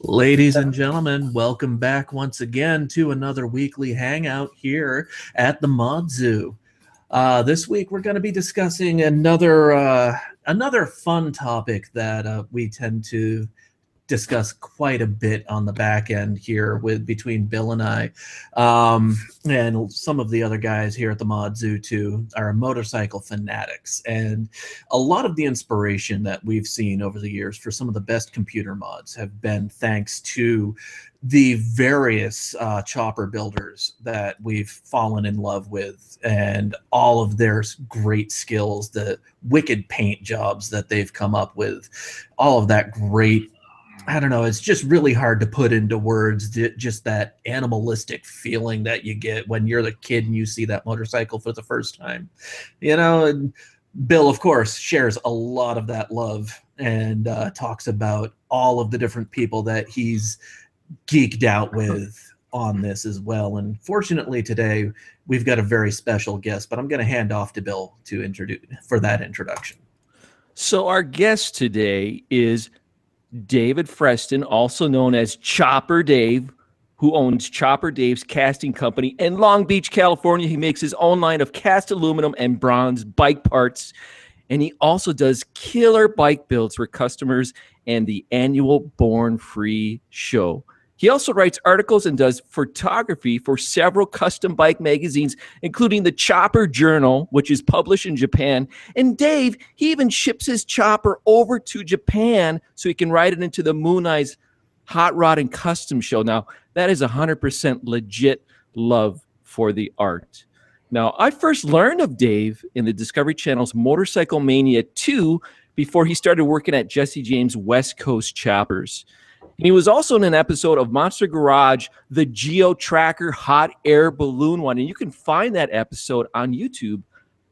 Ladies and gentlemen, welcome back once again to another weekly hangout here at the Mod Zoo. Uh, this week we're going to be discussing another uh, another fun topic that uh, we tend to discuss quite a bit on the back end here with between Bill and I, um, and some of the other guys here at the Mod Zoo too are motorcycle fanatics, and a lot of the inspiration that we've seen over the years for some of the best computer mods have been thanks to the various uh, chopper builders that we've fallen in love with and all of their great skills the wicked paint jobs that they've come up with. All of that great I don't know. It's just really hard to put into words. Just that animalistic feeling that you get when you're the kid and you see that motorcycle for the first time. You know, and Bill, of course, shares a lot of that love and uh, talks about all of the different people that he's geeked out with on this as well. And fortunately, today we've got a very special guest, but I'm going to hand off to Bill to introduce for that introduction. So, our guest today is David Freston, also known as Chopper Dave, who owns Chopper Dave's casting company in Long Beach, California. He makes his own line of cast aluminum and bronze bike parts. And he also does killer bike builds for customers and the annual Born Free show. He also writes articles and does photography for several custom bike magazines, including the Chopper Journal, which is published in Japan. And Dave, he even ships his chopper over to Japan so he can ride it into the Moon Eyes Hot Rod and Custom Show. Now, that is 100% legit love for the art. Now, I first learned of Dave in the Discovery Channel's Motorcycle Mania 2 before he started working at Jesse James West Coast Choppers. And he was also in an episode of Monster Garage, the Geo Tracker hot air balloon one. And you can find that episode on YouTube,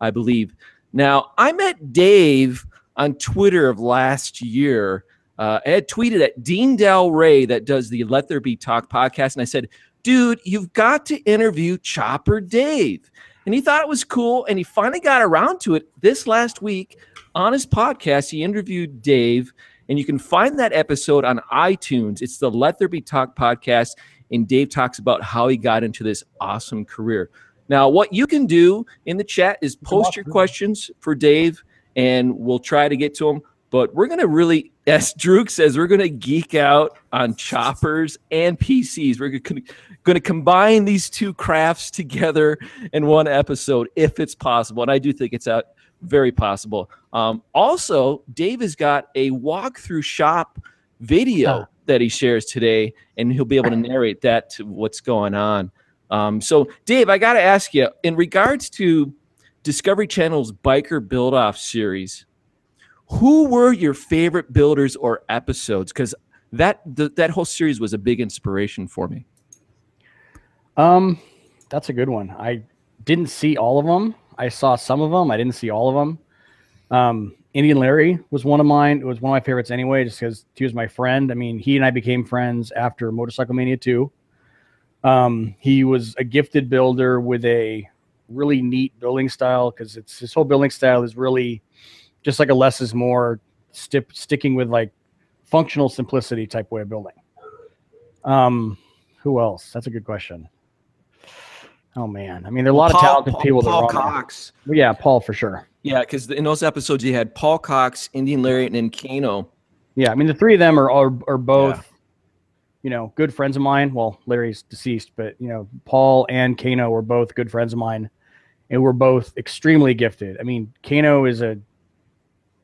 I believe. Now, I met Dave on Twitter of last year. Uh, I had tweeted at Dean Delray that does the Let There Be Talk podcast. And I said, dude, you've got to interview Chopper Dave. And he thought it was cool. And he finally got around to it this last week on his podcast. He interviewed Dave and you can find that episode on iTunes. It's the Let There Be Talk podcast. And Dave talks about how he got into this awesome career. Now, what you can do in the chat is post your questions for Dave, and we'll try to get to them. But we're going to really, as Druk says, we're going to geek out on choppers and PCs. We're going to combine these two crafts together in one episode if it's possible. And I do think it's out very possible. Um, also, Dave has got a walkthrough shop video that he shares today, and he'll be able to narrate that to what's going on. Um, so, Dave, I got to ask you in regards to Discovery Channel's Biker Build Off series, who were your favorite builders or episodes? Because that that whole series was a big inspiration for me. Um, that's a good one. I didn't see all of them. I saw some of them. I didn't see all of them. Um, Indian Larry was one of mine. It was one of my favorites anyway, just because he was my friend. I mean, he and I became friends after Motorcycle Mania 2. Um, he was a gifted builder with a really neat building style because it's his whole building style is really just like a less is more, st- sticking with like functional simplicity type way of building. Um, who else? That's a good question. Oh man, I mean, there are a lot Paul, of talented Paul, people. Paul Cox. Well, yeah, Paul for sure. Yeah, because in those episodes you had Paul Cox, Indian Larry, and then Keino. Yeah, I mean the three of them are are, are both, yeah. you know, good friends of mine. Well, Larry's deceased, but you know, Paul and Keino were both good friends of mine, and we're both extremely gifted. I mean, Keino is a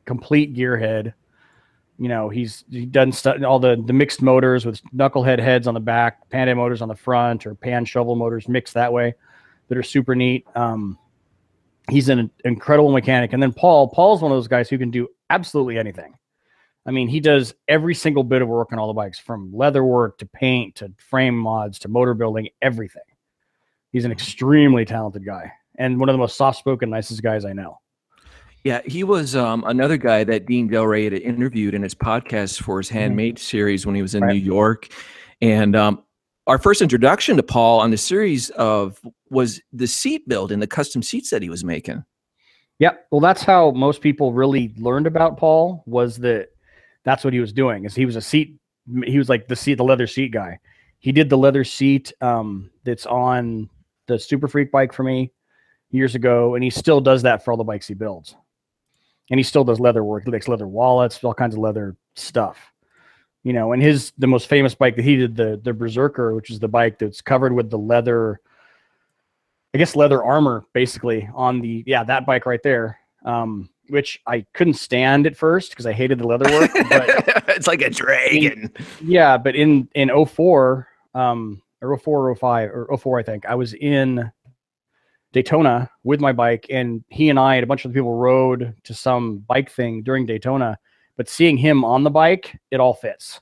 complete gearhead. You know, he's he done stu- all the the mixed motors with knucklehead heads on the back, panda motors on the front, or pan shovel motors mixed that way that are super neat. Um, he's an incredible mechanic. And then Paul, Paul's one of those guys who can do absolutely anything. I mean, he does every single bit of work on all the bikes from leather work to paint to frame mods to motor building, everything. He's an extremely talented guy and one of the most soft spoken, nicest guys I know. Yeah, he was um, another guy that Dean Delray had interviewed in his podcast for his. Handmade mm-hmm. series when he was in right. New York. And um, our first introduction to Paul on the series of was the seat build and the custom seats that he was making. Yeah, well, that's how most people really learned about Paul. Was that that's what he was doing. Is he was a seat, he was like the seat, the leather seat guy. He did the leather seat um, that's on the Super Freak bike for me years ago, and he still does that for all the bikes he builds. And he still does leather work. He makes leather wallets, all kinds of leather stuff. You know, and his the most famous bike that he did, the the Berserker, which is the bike that's covered with the leather, I guess leather armor, basically on the yeah that bike right there. Um, which I couldn't stand at first because I hated the leather work. But it's like a dragon. yeah, but in in 04, um, or 04 or 05 or 04, I think I was in Daytona with my bike, and he and I and a bunch of people rode to some bike thing during Daytona. But seeing him on the bike, it all fits.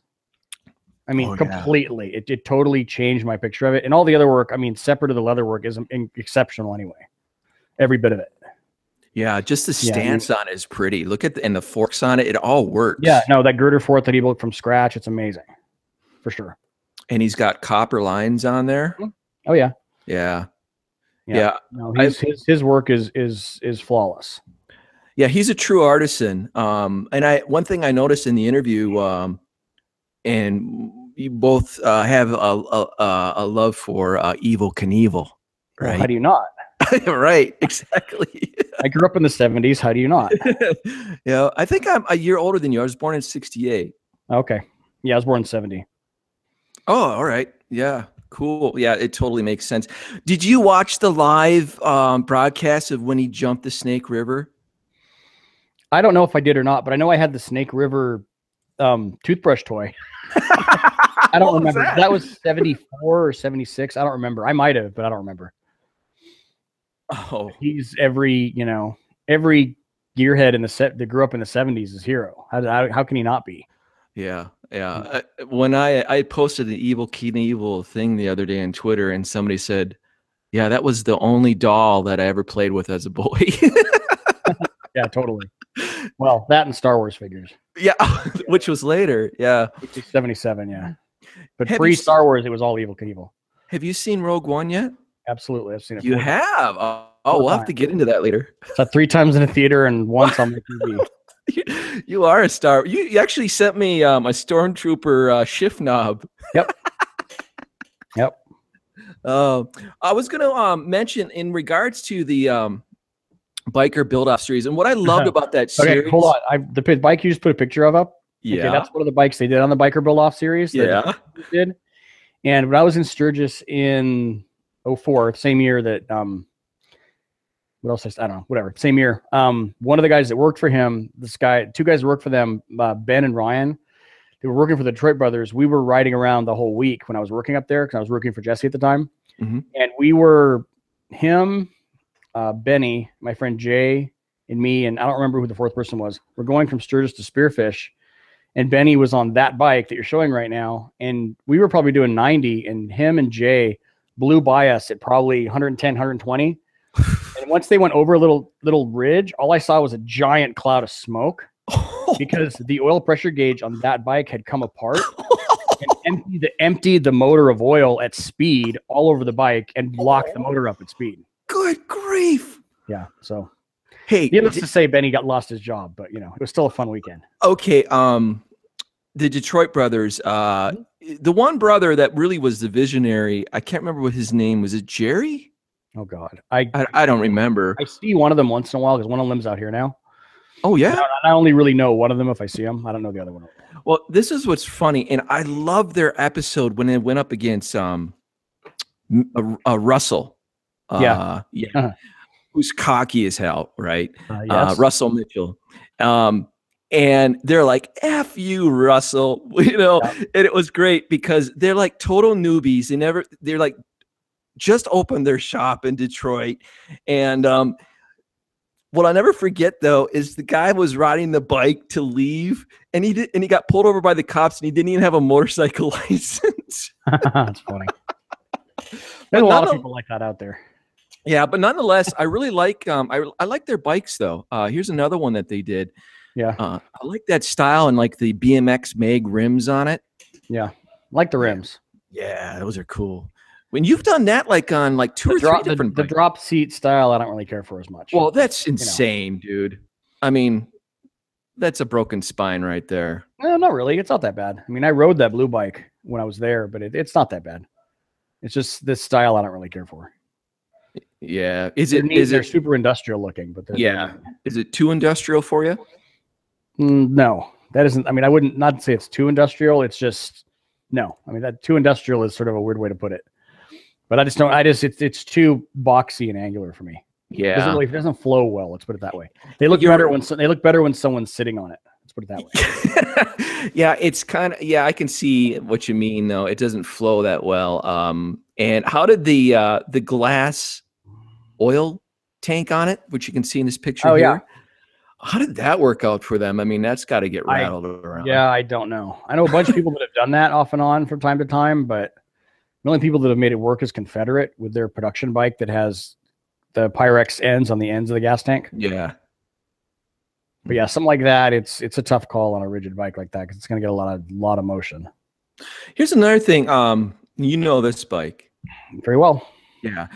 I mean, Oh, yeah. completely. It, it totally changed my picture of it. And all the other work, I mean, separate of the leather work, is in- exceptional anyway. Every bit of it. Yeah, just the Yeah, I mean- stance on it is pretty. Look at the, and the forks on it; it all works. Yeah, no, that girder fork that he built from scratch, it's amazing. For sure. and he's got copper lines on there. Mm-hmm. Oh yeah. Yeah, Yeah. yeah, No, his, his his work is is is flawless. yeah. He's a true artisan. Um, and I one thing I noticed in the interview, um, and you both uh, have a, a, a- a love for uh, Evel Knievel, Well, right? how do you not? right, exactly. I grew up in the 70s. How do you not? yeah, I think I'm a year older than you. I was born in '68. Okay. Yeah, I was born in 70. Oh, all right. Yeah. Cool. Yeah, it totally makes sense. Did you watch the live um, broadcast of when he jumped the Snake River? I don't know if I did or not, but I know I had the Snake River um, toothbrush toy. I don't What was remember. that? That? was 74 or 76. I don't remember. I might have, but I don't remember. Oh, He's every, you know, every gearhead in the set that grew up in the 70s is hero. How, how, how can he not be? Yeah, yeah. I, when I I posted an evil evil thing the other day on Twitter, and somebody said, "Yeah, that was the only doll that I ever played with as a boy." Yeah, totally. Well, that and Star Wars figures, yeah, which was later. Yeah. 77. Yeah. Mm-hmm. But Have pre Star Wars, it was all Evel Knievel. Have you seen Rogue One yet? Absolutely. I've seen it. You have. Oh, oh we'll have to get into that later. Saw three times in a theater and once on the TV. you, are a star. You, you actually sent me um, a stormtrooper uh, shift knob. Yep. Yep. Uh, I was going to um, mention in regards to the um, biker build off series, and what I loved about that Okay, series. hold on. I the bike you just put a picture of up. Yeah. Okay, that's one of the bikes they did on the biker build off series. that yeah. did. And when I was in Sturgis in 04, same year that um what else I don't know, whatever, same year. Um one of the guys that worked for him, this guy, two guys that worked for them, uh, Ben and Ryan, they were working for the Detroit brothers. We were riding around the whole week when I was working up there because I was working for Jesse at the time. Mhm. And we were him, uh, Benny, my friend Jay, and me, and I don't remember who the fourth person was. We're going from Sturgis to Spearfish, and Benny was on that bike that you're showing right now, and we were probably doing 90, and him and Jay blew by us at probably 110, 120. and once they went over a little little ridge, all I saw was a giant cloud of smoke because the oil pressure gauge on that bike had come apart and emptied the, emptied the motor of oil at speed all over the bike and locked the motor up at speed. Good grief. Yeah. So Hey, needless di- to say, Benny got lost his job, but you know, it was still a fun weekend. okay. Um, the Detroit brothers. Uh, the one brother that really was the visionary. I can't remember what his name was. It Jerry? Oh God. I I, I don't remember. I see one of them once in a while because one of them's out here now. Oh yeah. I I only really know one of them if I see them. I don't know the other one. Well, this is what's funny, and I love their episode when it went up against um, m- uh, uh, Russell. Yeah. Uh, yeah. Uh-huh. Who's cocky as hell, right? Uh, Uh, yes. Russell Mitchell. Um, and they're like, "F you, Russell," you know. Yeah. And it was great because they're like total newbies. They never. They're like just opened their shop in Detroit, and um, what I'll never forget though is the guy was riding the bike to leave, and he did, and he got pulled over by the cops, and he didn't even have a motorcycle license. That's funny. There's a lot of of- people like that out there. yeah, but nonetheless, I really like um, I I like their bikes though. Uh, here's another one that they did. Yeah. Uh, I like that style and like the BMX Mag rims on it. Yeah like the rims. Yeah, those are cool. When you've done that like on like two The or drop, three the, different the bikes. drop seat style, I don't really care for as much. Well, that's insane, dude. I mean, that's a broken spine right there. No, not really. It's not that bad. I mean, I rode that blue bike when I was there, but it, it's not that bad. It's just this style I don't really care for. Yeah. Is it is they're it super industrial looking, but they're Yeah. is it too industrial for you? Mm, no, that isn't. I mean, I wouldn't not say it's too industrial. It's just no. I mean, that too industrial is sort of a weird way to put it. But I just don't. I just it's it's too boxy and angular for me. It doesn't Yeah. really it doesn't flow well. Let's put it that way. They look You're- better when so- they look better when someone's sitting on it. Let's put it that way. yeah, it's kind of yeah, I can see what you mean though. It doesn't flow that well. Um and how did the uh the glass oil tank on it, which you can see in this picture Oh, here? yeah. How did that work out for them? I mean, that's got to get I- rattled around. Yeah, I don't know. I know a bunch of people that have done that off and on from time to time, but the only people that have made it work is Confederate with their production bike that has the Pyrex ends on the ends of the gas tank. Yeah. But yeah, something like that, it's it's a tough call on a rigid bike like that because it's going to get a lot of lot of motion. Here's another thing. Um, you know this bike. Very well. Yeah.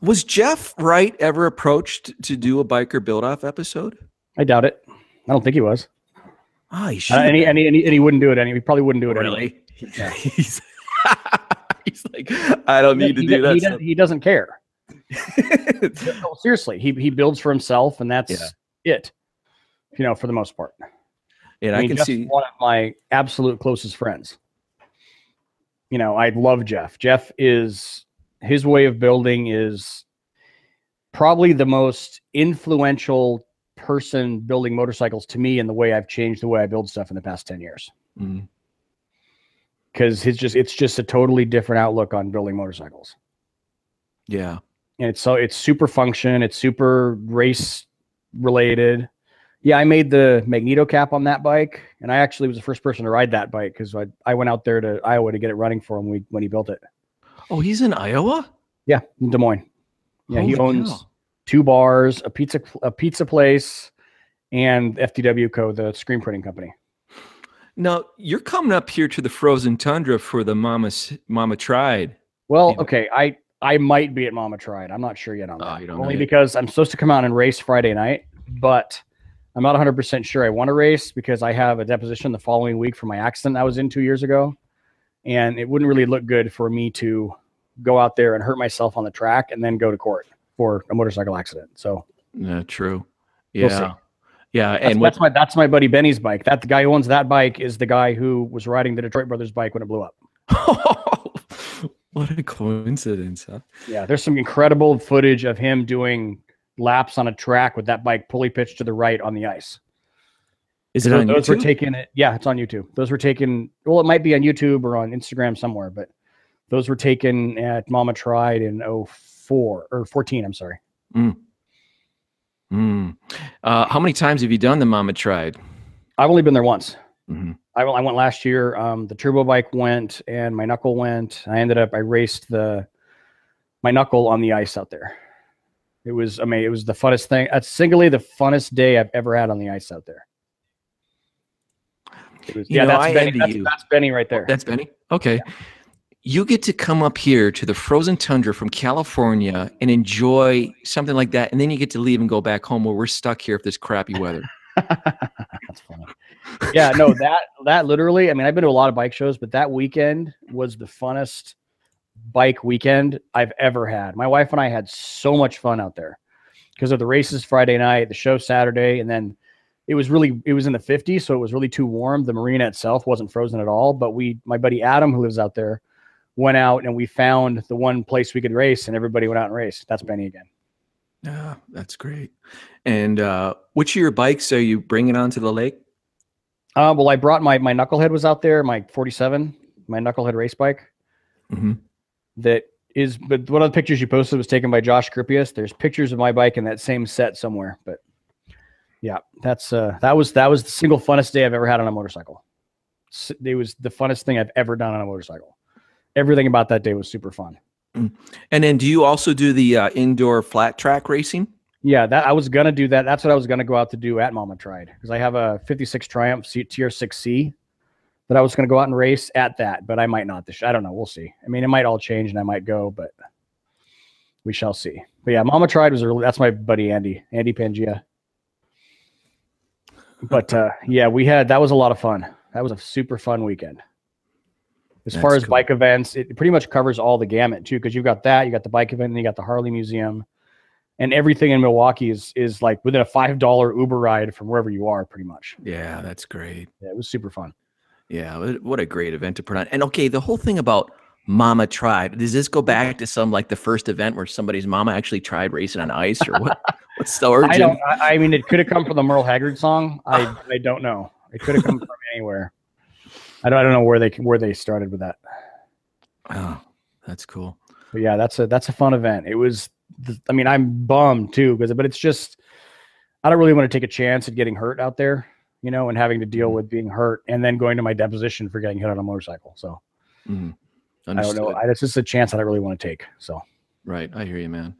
Was Jeff Wright ever approached to do a biker build off episode? I doubt it. I don't think he was. Ah, he Uh, should. and, he, and, he, and, he, and he wouldn't do it. Any, he probably wouldn't do it. anyway. really? Yeah. he's, like, I don't need to do he, that. He, stuff." does, he doesn't care. No, seriously, he he builds for himself, and that's Yeah. it. You know, for the most part. and I, I, mean, can Jeff's see. one of my absolute closest friends. You know, I love Jeff. Jeff is his way of building is probably the most influential person building motorcycles to me in the way I've changed the way I build stuff in the past 10 years. Mm, Because it's just it's just a totally different outlook on building motorcycles. yeah. and it's so it's super function it's super race related yeah i made the magneto cap on that bike and i actually was the first person to ride that bike because I, I went out there to iowa to get it running for him when, when he built it Oh, he's in Iowa. yeah in des moines yeah he owns cow. two bars a pizza a pizza place and ftw co the screen printing company Now you're coming up here to the frozen tundra for the Mama Mama Tried. well Yeah. okay i i might be at mama tried i'm not sure yet on Oh, that you don't know only because i'm supposed to come out and race friday night but I'm not 100% sure I want to race because I have a deposition the following week for my accident I was in two years ago. And it wouldn't really look good for me to go out there and hurt myself on the track and then go to court for a motorcycle accident. So Yeah, true. We'll see. Yeah, that's, And what, that's my that's my buddy Benny's bike. That the guy who owns that bike is the guy who was riding the Detroit Brothers bike when it blew up. what a coincidence, huh? Yeah, there's some incredible footage of him doing laps on a track with that bike pulley pitched to the right on the ice. Is it those, on those were YouTube? taken at, yeah it's on youtube those were taken well it might be on youtube or on instagram somewhere but those were taken at mama tried in 04 or 14 i'm sorry Mm. Uh, how many times have you done the Mama Tried? i've only been there once Mhm. I, went- I went last year um, the turbo bike went and my knuckle went i ended up i raced the my knuckle on the ice out there it was i mean it was the funnest thing that's singly the funnest day i've ever had on the ice out there It was- yeah know, that's benny that's, that's benny right there That's Benny. Okay. You get to come up here to the frozen tundra from California and enjoy something like that, and then you get to leave and go back home where we're stuck here if there's crappy weather. That's funny. Yeah, no, that that literally, I mean, I've been to a lot of bike shows, but that weekend was the funnest bike weekend I've ever had. My wife and I had so much fun out there because of the races Friday night, the show Saturday, and then it was really it was in the 50s, so it was really too warm. The marina itself wasn't frozen at all, but we my buddy Adam who lives out there went out and we found the one place we could race and everybody went out and raced. That's Benny again. Yeah, that's great. And uh, which of your bikes are you bringing onto the lake? Uh, well, I brought my my knucklehead was out there, my 47, my knucklehead race bike. Mhm. That is, but one of the pictures you posted was taken by Josh Grippius. There's pictures of my bike in that same set somewhere. But yeah, that's uh, that was that was the single funnest day I've ever had on a motorcycle. It was the funnest thing I've ever done on a motorcycle. Everything about that day was super fun. And then do you also do the uh, indoor flat track racing? Yeah, that I was gonna do that. That's what I was gonna go out to do at Mama Tried because I have a '56 Triumph C- TR6C that I was gonna go out and race at that, but I might not. This I don't know. We'll see. I mean, it might all change and I might go, but we shall see. But yeah, Mama Tried was a really, that's my buddy Andy, Andy Pangia. but uh, yeah, we had that was a lot of fun. That was a super fun weekend. As far as cool. bike events, it pretty much covers all the gamut too, because you've got that, you got the bike event, and you got the Harley Museum, and everything in Milwaukee is is like within a five dollar Uber ride from wherever you are, pretty much. Yeah, that's great. Yeah, it was super fun. Yeah, what- what a great event to put on. And okay, the whole thing about Mama Tried, does this go back to some like the first event where somebody's mama actually tried racing on ice or what? What's the origin? I don't. I, I mean, it could have come from the Merle Haggard song. I I don't know. It could have come from anywhere. I don't. I don't know where they where they started with that. Oh, that's cool. But yeah, that's a that's a fun event. It was. I mean, I'm bummed too because, but it's just, I don't really want to take a chance at getting hurt out there, you know, and having to deal with being hurt and then going to my deposition for getting hit on a motorcycle. So Mhm. I don't know. I, it's just a chance that I really want to take. So Right, I hear you, man.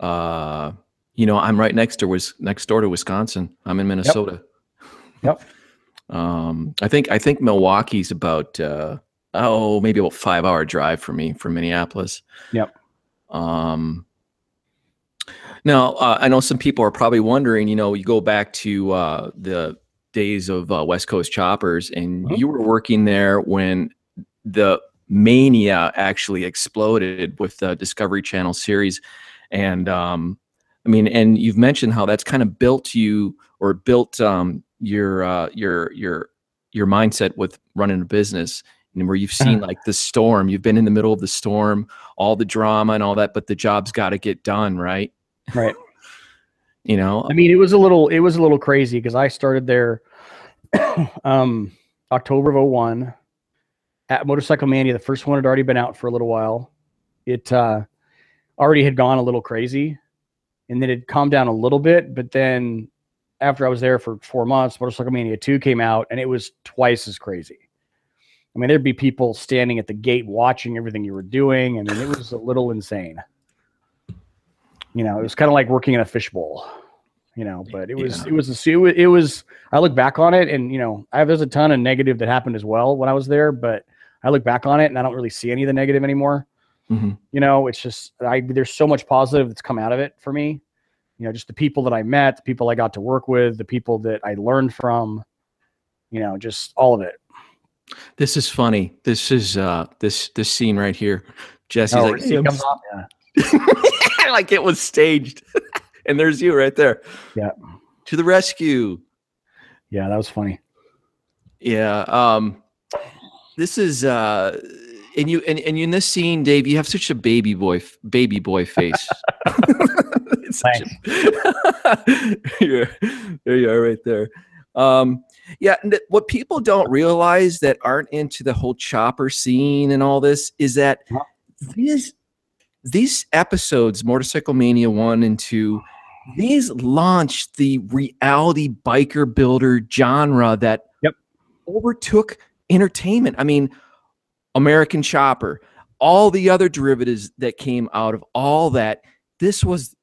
Uh, you know, I'm right next to was next door to Wisconsin. I'm in Minnesota. Yep. Um, I think I think Milwaukee's about uh, oh maybe about five hour drive for me from Minneapolis. Yep. Um. Now uh, I know some people are probably wondering. You know, you go back to uh, the days of uh, West Coast Choppers, and Mhm. you were working there when the mania actually exploded with the Discovery Channel series, and um, I mean, and you've mentioned how that's kind of built you or built um, your uh, your your your mindset with running a business, and where you've seen like the storm. You've been in the middle of the storm, all the drama and all that, but the job's got to get done, right? right. You know, I mean, it was a little it was a little crazy because I started there um October of 01 at Motorcycle Mania. The first one had already been out for a little while. It uh already had gone a little crazy and then it calmed down a little bit, but then after I was there for four months, Motorcycle Mania 2 came out and it was twice as crazy. I mean, there'd be people standing at the gate watching everything you were doing. I mean, it was a little insane. You know, it was kind of like working in a fishbowl you know but it was Yeah. it was a it was, it was i look back on it and you know i have there's a ton of negative that happened as well when i was there but i look back on it and i don't really see any of the negative anymore Mhm. you know it's just i there's so much positive that's come out of it for me you know just the people that i met the people i got to work with the people that i learned from you know just all of it this is funny. This is uh, this this scene right here. Jesse's Oh, like, it "Hey, comes yeah. like it was staged. and there's you right there. Yeah. To the rescue. yeah that was funny Yeah. Um this is uh and you and, and in this scene, Dave, you have such a baby boy baby boy face. It's such a- yeah, there you are right there. Um yeah, what people don't realize that aren't into the whole chopper scene and all this is that these these episodes, Motorcycle Mania 1 and 2, these launched the reality biker builder genre that Yep. overtook entertainment. I mean, American Chopper, all the other derivatives that came out of all that. This was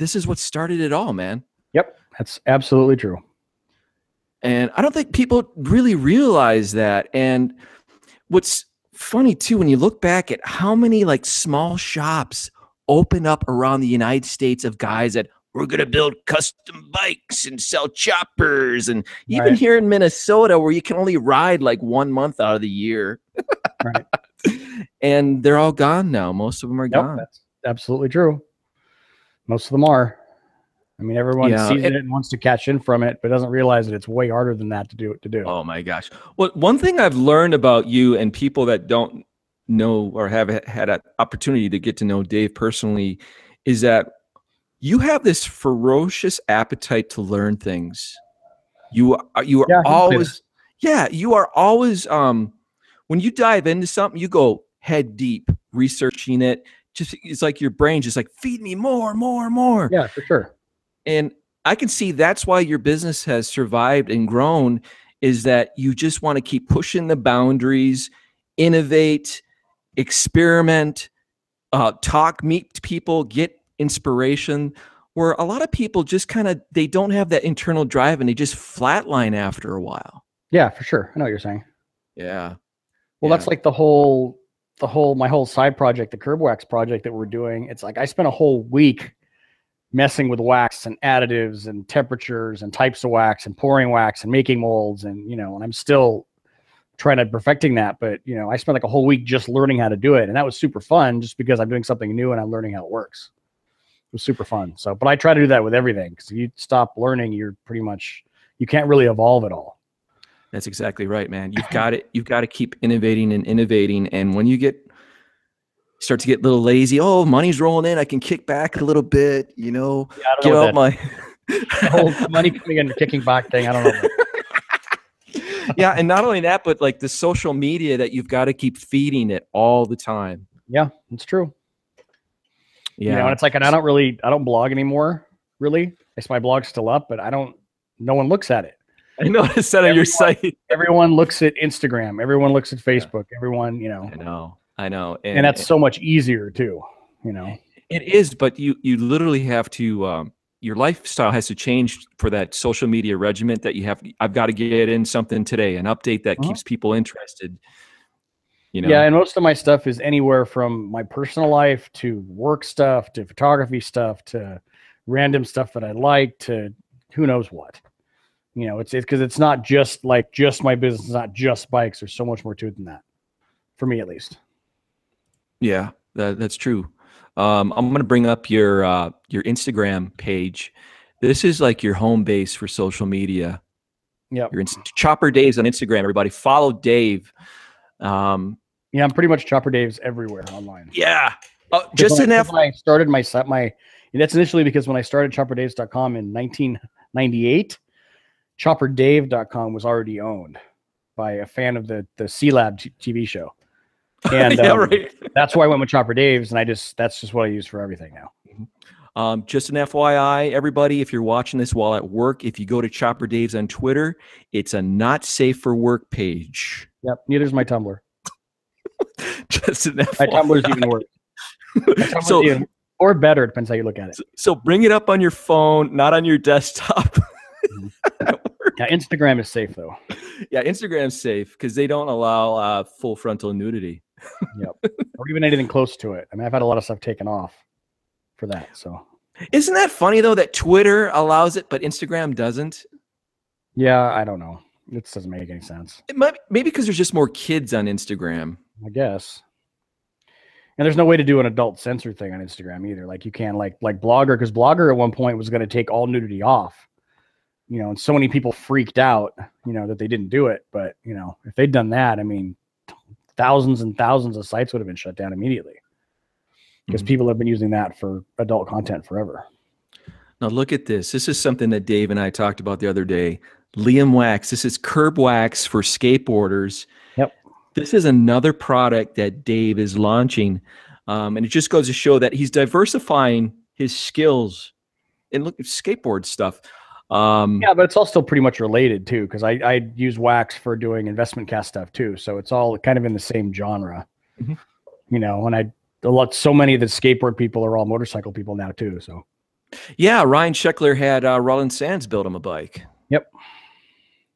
this is what started it all, man. yep that's absolutely true And I don't think people really realize that. And what's funny too, when you look back at how many like small shops open up around the United States of guys that we're going to build custom bikes and sell choppers. And even Right. here in Minnesota, where you can only ride like one month out of the year. Right. and they're all gone now. Most of them are gone. that's absolutely true. Most of them are. I mean, everyone Yeah, sees and- it and wants to catch in from it, but doesn't realize that it's way harder than that to do it to do. Oh my gosh. Well, one thing I've learned about you and people that don't know or have had an opportunity to get to know Dave personally is that you have this ferocious appetite to learn things. You are you are Yeah, I can say always yeah, you are always um when you dive into something, you go head deep researching it. Just it's like your brain just like feed me more, more, more Yeah, for sure. and i can see that's why your business has survived and grown is that you just want to keep pushing the boundaries innovate experiment uh, talk meet people get inspiration where a lot of people just kind of they don't have that internal drive and they just flatline after a while Yeah, for sure. I know what you're saying. yeah Well, that's like the whole, the whole, my whole side project, the curb wax project that we're doing. It's like I spent a whole week messing with wax and additives and temperatures and types of wax and pouring wax and making molds and you know and i'm still trying to perfecting that but you know i spent like a whole week just learning how to do it. And that was super fun just because i'm doing something new and i'm learning how it works. It was super fun. So but i try to do that with everything because if you stop learning you're pretty much you can't really evolve at all That's exactly right, man. You've got it. You've got to keep innovating and innovating. And when you get start to get a little lazy, oh, money's rolling in. I can kick back a little bit. You know, yeah, I get don't know out what my. that- whole money coming in and kicking back thing i don't know yeah, and not only that, but like the social media that you've got to keep feeding it all the time. yeah it's true Yeah, you know and it's like and i don't really i don't blog anymore really it's my blog's still up but i don't no one looks at it I noticed that on your site. everyone looks at instagram everyone looks at facebook everyone you know I know, I know, and that's so much easier too you know It is, but you you literally have to um, your lifestyle has to change for that social media regiment that you have. I've got to get in something today, an update that Uh-huh. keeps people interested. You know, yeah and most of my stuff is anywhere from my personal life to work stuff to photography stuff to random stuff that i like to who knows what you know it's because it's not just like just my business it's not just bikes there's so much more to it than that for me at least yeah, that, that's true. Um, I'm going to bring up your uh, your Instagram page. This is like your home base for social media. Yeah, Your Inst- Chopper Dave's on Instagram. Everybody follow Dave. Um, yeah i'm pretty much chopper dave's everywhere online yeah. Oh, just when an I, I started my site, my that's initially because when I started chopperdaves.com in 1998, chopperdave.com was already owned by a fan of the the Sealab t- TV show. And yeah, um, right. that's why I went with Chopper Dave's, and I just that's just what I use for everything now. Um, just an FYI, everybody, if you're watching this while at work, if you go to Chopper Dave's on Twitter, it's a not safe for work page. Yep. neither is my Tumblr. just an My FYI. Tumblr's even worse. Tumblr's so, even- or better, depends how you look at it. so bring it up on your phone, not on your desktop. Work. Yeah, Instagram is safe though. yeah, Instagram's safe because they don't allow uh, full frontal nudity. yep, Or even anything close to it. I mean, I've had a lot of stuff taken off for that. So Isn't that funny though that Twitter allows it but Instagram doesn't? yeah, I don't know. It just doesn't make any sense. It might maybe because there's just more kids on Instagram. I guess. And there's no way to do an adult censor thing on Instagram either. Like you can like like Blogger because Blogger at one point was going to take all nudity off. You know, and so many people freaked out, you know, that they didn't do it. But you know, if they'd done that, I mean, thousands and thousands of sites would have been shut down immediately because Mhm. people have been using that for adult content forever. Now look at this. This is something that Dave and I talked about the other day. Liam Wax. This is curb wax for skateboarders. Yep. This is another product that Dave is launching, um, and it just goes to show that he's diversifying his skills in look at skateboard stuff. Um, Yeah, but it's all still pretty much related too, because I, I use wax for doing investment cast stuff too. So it's all kind of in the same genre. Mhm. You know, and I a lot so many of the skateboard people are all motorcycle people now too. So yeah. Ryan Sheckler had uh, Roland Sands build him a bike. Yep.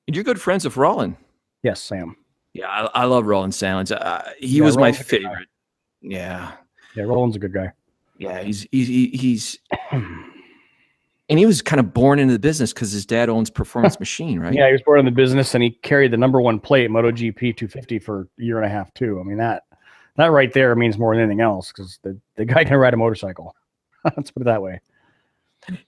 And you're good friends with Roland. yes, Sam. Yeah, I, I love Roland Sands. Uh, he Yeah, was my Roland's good guy. favorite. Yeah. Yeah, Roland's a good guy. Yeah, he's he's he- he's and he was kind of born into the business because his dad owns Performance Machine, right? Yeah, he was born in the business and he carried the number one plate MotoGP 250 for a year and a half too. I mean that that right there means more than anything else because the, the guy can ride a motorcycle. Let's put it that way.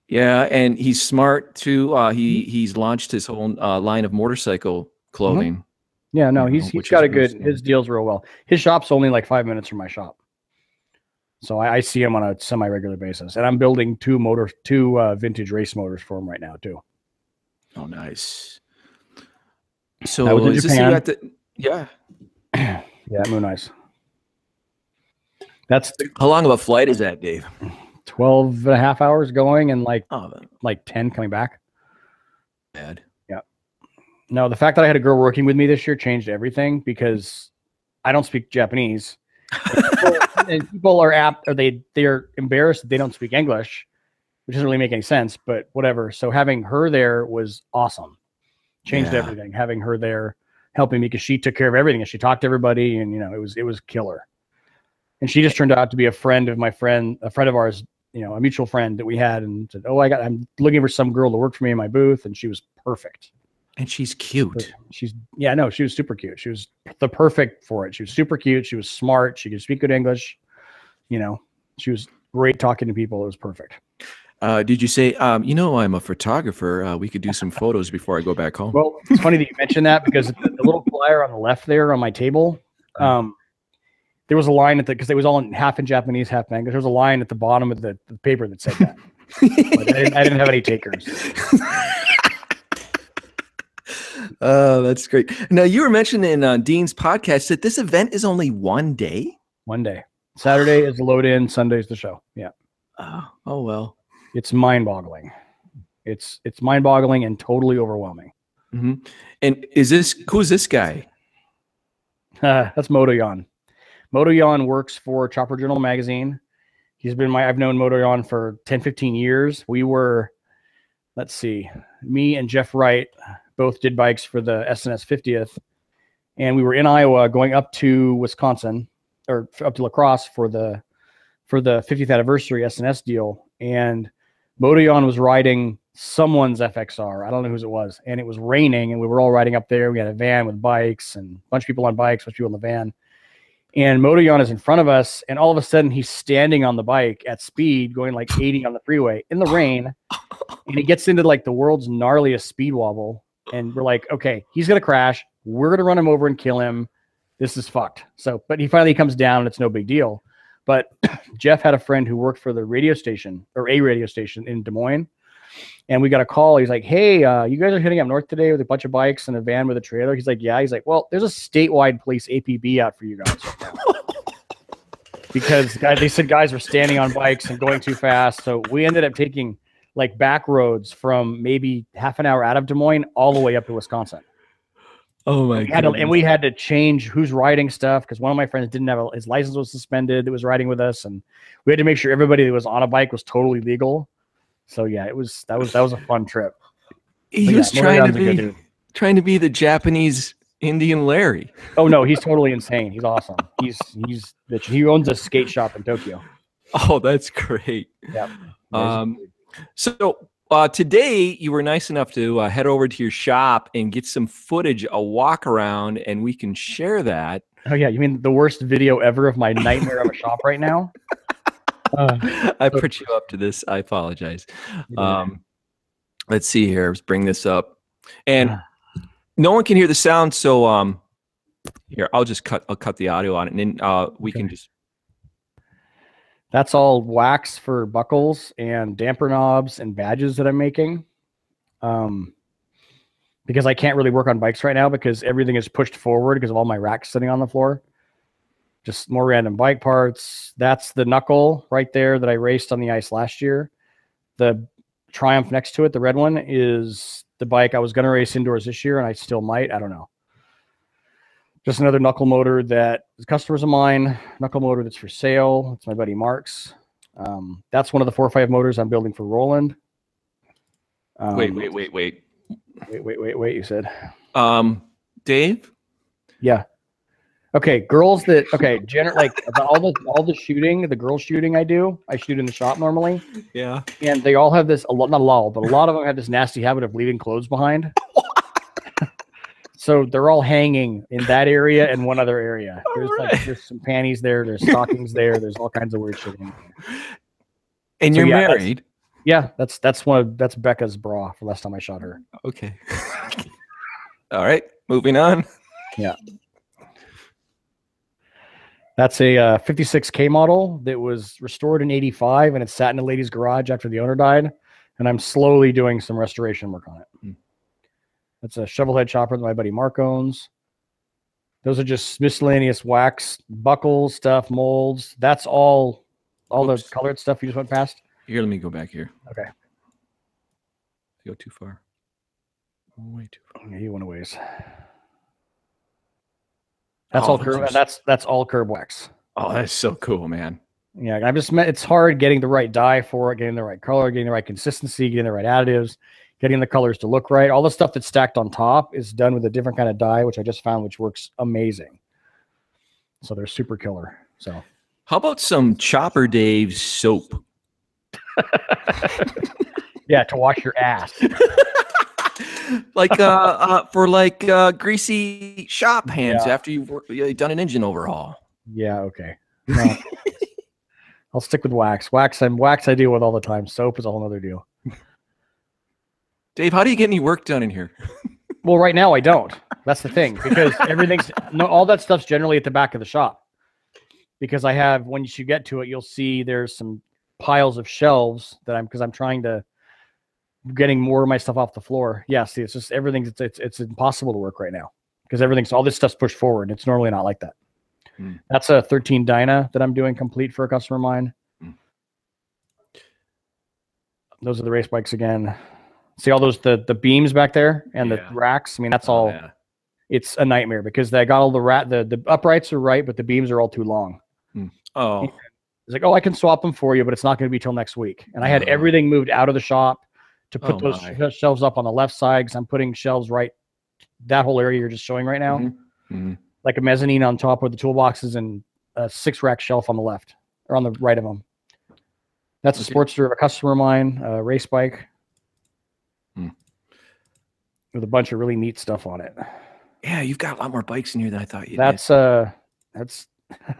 Yeah, and he's smart too. Uh, he Mm-hmm. he's launched his whole uh, line of motorcycle clothing. Yeah, no, he's know, he's got a good his deals real well. His shop's only like five minutes from my shop. So I, I see him on a semi regular basis. And I'm building two motor two uh, vintage race motors for him right now too. Oh, nice. So is this you Japan. got the yeah? Yeah, Moon Eyes. That's How long of a flight is that, Dave? 12 and a half hours going and like Oh, like 10 coming back. bad. Yeah. No, the fact that I had a girl working with me this year changed everything because I don't speak Japanese. And people, and people are apt or they they're embarrassed that they don't speak English, which doesn't really make any sense, but whatever. So having her there was awesome. Changed Yeah. everything. Having her there helping me because she took care of everything and she talked to everybody and you know it was it was killer. And she just turned out to be a friend of my friend, a friend of ours you know, a mutual friend that we had, and said, "Oh, I got. I'm looking for some girl to work for me in my booth," and she was perfect. And she's cute. She's yeah, no, she was super cute. She was the perfect for it. She was super cute. She was smart. She could speak good English. You know, she was great talking to people. It was perfect. Uh, did you say, um, you know, I'm a photographer. Uh, we could do some photos before I go back home. Well, it's funny that you mentioned that because the, little flyer on the left there on my table, um, there was a line at the because it was all in half in Japanese, half in English. There was a line at the bottom of the, the paper that said that. But I, didn't, I didn't have any takers. Oh, that's great. Now you were mentioning in uh, Dean's podcast that this event is only one day. One day, Saturday is the load in, Sunday's the show. Yeah, Oh, oh well. it's mind boggling. It's it's mind boggling and totally overwhelming. hmm And is this who's this guy? Uh, that's Motoyan. Motoyan works for Chopper Journal magazine. He's been my I've known Motoyan for 10, 15 years. We were, let's see, me and Jeff Wright both did bikes for the S&S 50th. And we were in Iowa going up to Wisconsin or up to La Crosse for the for the 50th anniversary S&S deal. And Motoyan was riding someone's FXR. I don't know whose it was. And it was raining and we were all riding up there. We had a van with bikes and a bunch of people on bikes, a bunch of people in the van. And Motoyan is in front of us, and all of a sudden he's standing on the bike at speed, going like 80 on the freeway in the rain. And he gets into like the world's gnarliest speed wobble. And we're like, okay, he's gonna crash. We're gonna run him over and kill him. This is fucked. So, but he finally comes down, and it's no big deal. But Jeff had a friend who worked for the radio station or a radio station in Des Moines. And we got a call. He's like, Hey, uh, you guys are hitting up north today with a bunch of bikes and a van with a trailer. He's like, Yeah. He's like, Well, there's a statewide police APB out for you guys. right because guys, they said guys were standing on bikes and going too fast. So we ended up taking like back roads from maybe half an hour out of Des Moines all the way up to Wisconsin. Oh my god! and we had to change who's riding stuff because one of my friends didn't have a, his license was suspended that was riding with us, and we had to make sure everybody that was on a bike was totally legal. So yeah, it was that was that was a fun trip. he But yeah, was trying to Motoyan's a good be trying to be the Japanese Indian Larry. Oh no, he's totally insane. He's awesome. He's he's the, he owns a skate shop in Tokyo. Oh, that's great. Yeah. Um, So uh, today you were nice enough to uh, head over to your shop and get some footage, a walk around, and we can share that. oh yeah, you mean the worst video ever of my nightmare of a shop right now? Uh, I put you up to this. I apologize. Um, let's see here. Let's bring this up, and no one can hear the sound. So um, here I'll just cut. I'll cut the audio on it, and then uh, we can just. That's all wax for buckles and damper knobs and badges that I'm making. Um, because I can't really work on bikes right now because everything is pushed forward because of all my racks sitting on the floor. Just more random bike parts. That's the knuckle right there that I raced on the ice last year. The Triumph next to it, the red one, is the bike I was going to race indoors this year, and I still might. I don't know. Just another knuckle motor that customers of mine. Knuckle motor that's for sale. It's my buddy Mark's. Um, that's one of the four or five motors I'm building for Roland. Um, wait, wait, wait, wait. wait, wait, wait, wait. You said, Um, Dave. yeah. Okay, girls that okay, gener- like all the all the shooting, the girl shooting I do, I shoot in the shop normally, Yeah. and they all have this a lot, not a lot, but a lot of them have this nasty habit of leaving clothes behind. so they're all hanging in that area and one other area. There's like Alright. there's some panties there, there's stockings there, there's all kinds of weird shit. In there. And So, you're yeah, that's- married. Yeah, that's that's one of that's Becca's bra for last time I shot her. Okay. All right. Moving on. Yeah. That's a uh, 56K model that was restored in 85 and it sat in a lady's garage after the owner died. And I'm slowly doing some restoration work on it. Hmm. That's a shovelhead chopper that my buddy Mark owns. Those are just miscellaneous wax, buckles, stuff, molds. That's all, all Oops. the colored stuff you just went past. Here, let me go back here. Okay. Go too far. Way too far. Yeah, you went a ways. That's Oh, all curb. That's that's all curb wax. Oh, that's so cool, man. Yeah, I'm just met. It's hard getting the right dye for it, getting the right color, getting the right consistency, getting the right additives, getting the colors to look right. All the stuff that's stacked on top is done with a different kind of dye, which I just found, which works amazing. So they're super killer. So How about some Chopper Dave soap? yeah, to wash your ass. like uh, uh for like uh greasy shop hands Yeah. after you've wor- you done an engine overhaul. Yeah, okay. No. I'll stick with wax. Wax and wax I deal with all the time. Soap is a whole other deal. Dave, how do you get any work done in here? Well, right now I don't. That's the thing because everything's no all that stuff's generally at the back of the shop. Because I have when you get to it, you'll see there's some piles of shelves that I'm because I'm trying to getting more of my stuff off the floor. Yeah, see, it's just everything's it's it's, it's impossible to work right now because everything's all this stuff's pushed forward. It's normally not like that. Hmm. That's a 13 Dyna that I'm doing complete for a customer of mine. Hmm. Those are the race bikes again. See all those the the beams back there and Yeah. the racks. I mean, that's Oh, all. yeah. It's a nightmare because they got all the rat the the uprights are right, but the beams are all too long. Oh, It's like, oh, I can swap them for you, but it's not going to be till next week. And I had Oh. everything moved out of the shop to put Oh, those my. sh- shelves up on the left side because I'm putting shelves right that whole area you're just showing right now, Mhm. Mhm. like a mezzanine on top with the toolboxes and a six rack shelf on the left or on the right of them. That's a Okay. Sportster of a customer of mine, a race bike Hmm. With a bunch of really neat stuff on it. yeah, you've got a lot more bikes in here than I thought you did. That's uh, that's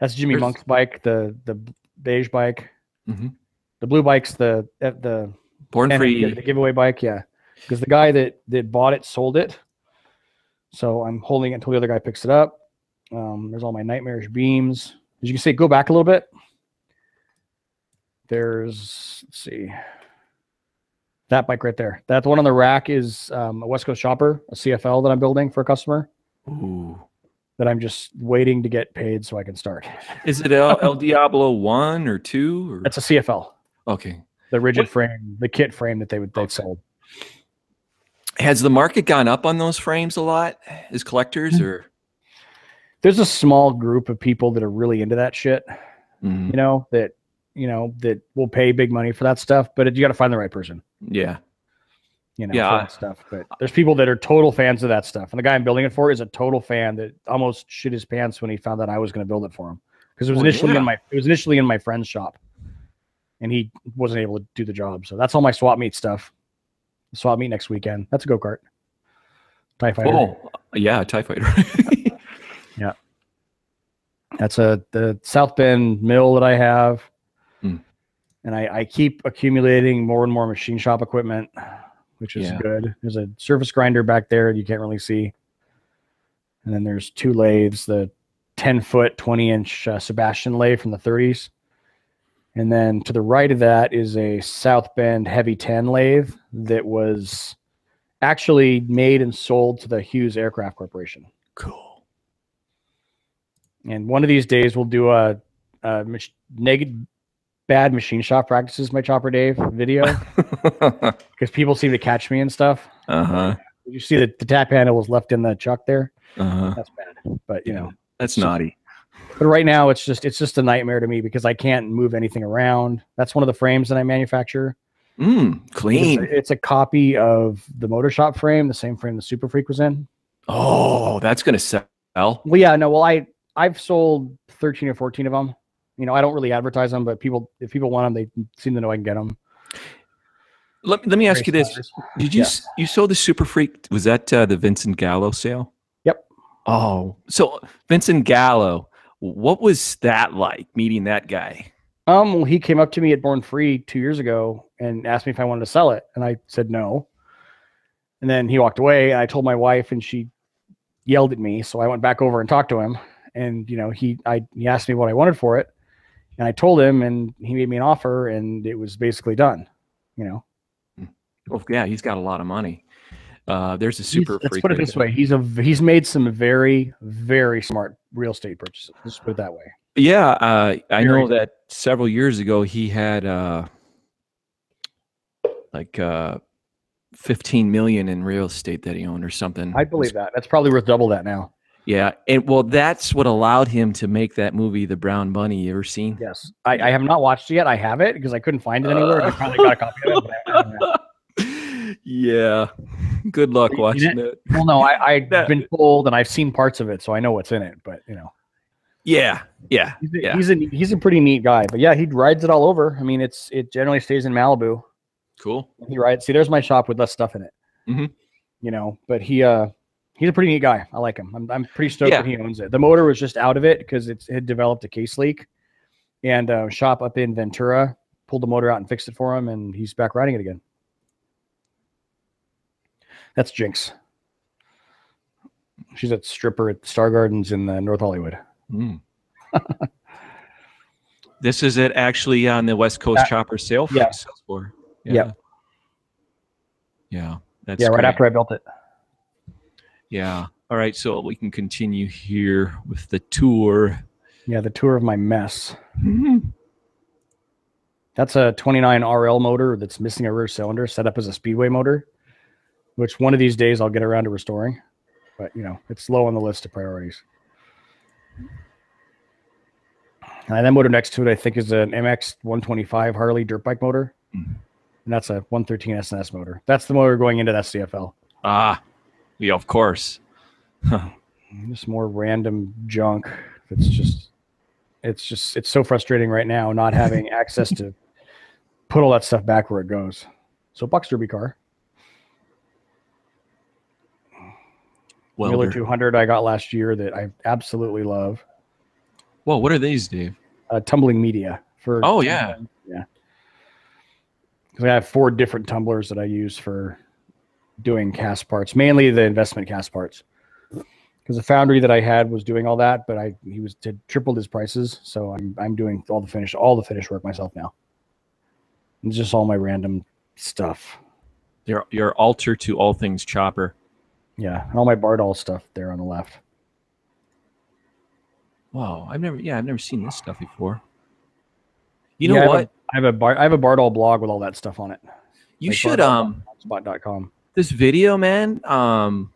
that's Jimmy There's- Monk's bike, the the beige bike. Mhm. The blue bike's the uh, the. Born free. the, the giveaway bike. Yeah, because the guy that that bought it sold it, so I'm holding it until the other guy picks it up. Um, there's all my nightmarish beams. As you can see, go back a little bit. There's let's see. That bike right there. That one on the rack is um, a West Coast Chopper, a CFL that I'm building for a customer Ooh. that I'm just waiting to get paid so I can start. Is it El, El Diablo one or two? Or? That's a CFL, okay. the rigid What- frame, the kit frame that they would they've Okay. sold. Has the market gone up on those frames a lot as collectors or? There's a small group of people that are really into that shit, Mhm. you know, that you know that will pay big money for that stuff, but you got to find the right person, Yeah. you know, Yeah, stuff. But there's people that are total fans of that stuff, and the guy I'm building it for is a total fan that almost shit his pants when he found out I was going to build it for him because it was Well, initially yeah. in my it was initially in my friend's shop, and he wasn't able to do the job. So that's all my swap meet stuff. Swap meet next weekend. That's a go kart. Tie fighter. Oh, yeah, Tie Fighter. That's a the South Bend mill that I have. And I, I keep accumulating more and more machine shop equipment, which is Yeah. good. There's a surface grinder back there you can't really see, and then there's two lathes: the 10 foot, 20 inch uh, Sebastian lathe from the 30s, and then to the right of that is a South Bend heavy 10 lathe that was actually made and sold to the Hughes Aircraft Corporation. cool. And one of these days we'll do a, a negative bad machine shop practices my chopper Dave video because people seem to catch me and stuff. Uh huh. You see that the tap handle was left in the chuck there. Uh huh. That's bad. But you know, That's So- naughty. but right now it's just it's just a nightmare to me because I can't move anything around. That's one of the frames that I manufacture. Mm, It's clean. a, it's a copy of the motor shop frame, the same frame the Super Freak was in. Oh, that's gonna sell. Well, yeah, no, well I I've sold 13 or 14 of them. You know, I don't really advertise them, but people if people want them, they seem to know I can get them. Let, let me ask you this: Did you Yeah. s you sold the Super Freak? Was that uh, the Vincent Gallo sale? Yep. Oh, so Vincent Gallo, what was that like meeting that guy? Um, well, he came up to me at Born Free two years ago and asked me if I wanted to sell it, and I said no. And then he walked away, and I told my wife, and she yelled at me. So I went back over and talked to him, and you know, he I he asked me what I wanted for it, and I told him, and he made me an offer, and it was basically done. You know, Well, yeah, he's got a lot of money. Uh, there's a He's- Super let's Freak. put it this way: he's a he's made some very very smart real estate purchases. Let's put it that way. Yeah, uh, I Very know that several years ago he had uh, like uh, 15 million in real estate that he owned or something. I believe that. That's probably worth double that now. Yeah, and well, that's what allowed him to make that movie, The Brown Bunny. You ever seen? Yes, I, I have not watched it yet. I have it because I couldn't find it anywhere. I probably got a copy of it. But I haven't yet. yeah. Good luck You watching it. Well, no, I, I've That- been told and I've seen parts of it, so I know what's in it. But you know, Yeah, yeah, He's a, yeah. he's a he's a pretty neat guy. But yeah, he rides it all over. I mean, it's it generally stays in Malibu. Cool. He rides. See, there's my shop with less stuff in it. Mhm. You know, but he uh he's a pretty neat guy. I like him. I'm I'm pretty stoked Yeah. that he owns it. The motor was just out of it because it had developed a case leak, and uh, shop up in Ventura pulled the motor out and fixed it for him, and he's back riding it again. That's Jinx. She's a stripper at Star Gardens in uh, North Hollywood. Mm. this is it actually on the West Coast Chopper sale yeah. floor. Yep. Yeah. That's yeah, right great. after I built it. Yeah. All right. So we can continue here with the tour. Yeah, the tour of my mess. That's a 29 RL motor that's missing a rear cylinder set up as a speedway motor, which one of these days I'll get around to restoring. But, you know, it's low on the list of priorities. And that motor next to it, I think, is an MX 125 Harley dirt bike motor. Mhm. And that's a 113 S&S motor. That's the motor going into that CFL. Ah, yeah, of course. Just more random junk It's just, it's just, it's so frustrating right now not having access to put all that stuff back where it goes. So Bucks Derby car, Miller 200 I got last year that I absolutely love. Whoa, what are these, Dave? Uh, tumbling media for. Oh, yeah. yeah. Because I have four different tumblers that I use for doing cast parts, mainly the investment cast parts. Because the foundry that I had was doing all that, but I he was had tripled his prices, so I'm I'm doing all the finish all the finish work myself now. It's just all my random stuff. Your your altar to all things chopper. Yeah, and all my Bardahl stuff there on the left. Wow, I've never yeah, I've never seen this stuff before. You Yeah, know I have a- what? I have a bar, I have a Bardahl blog with all that stuff on it. You like should Bardahl. um Spot.com. this video, man. Um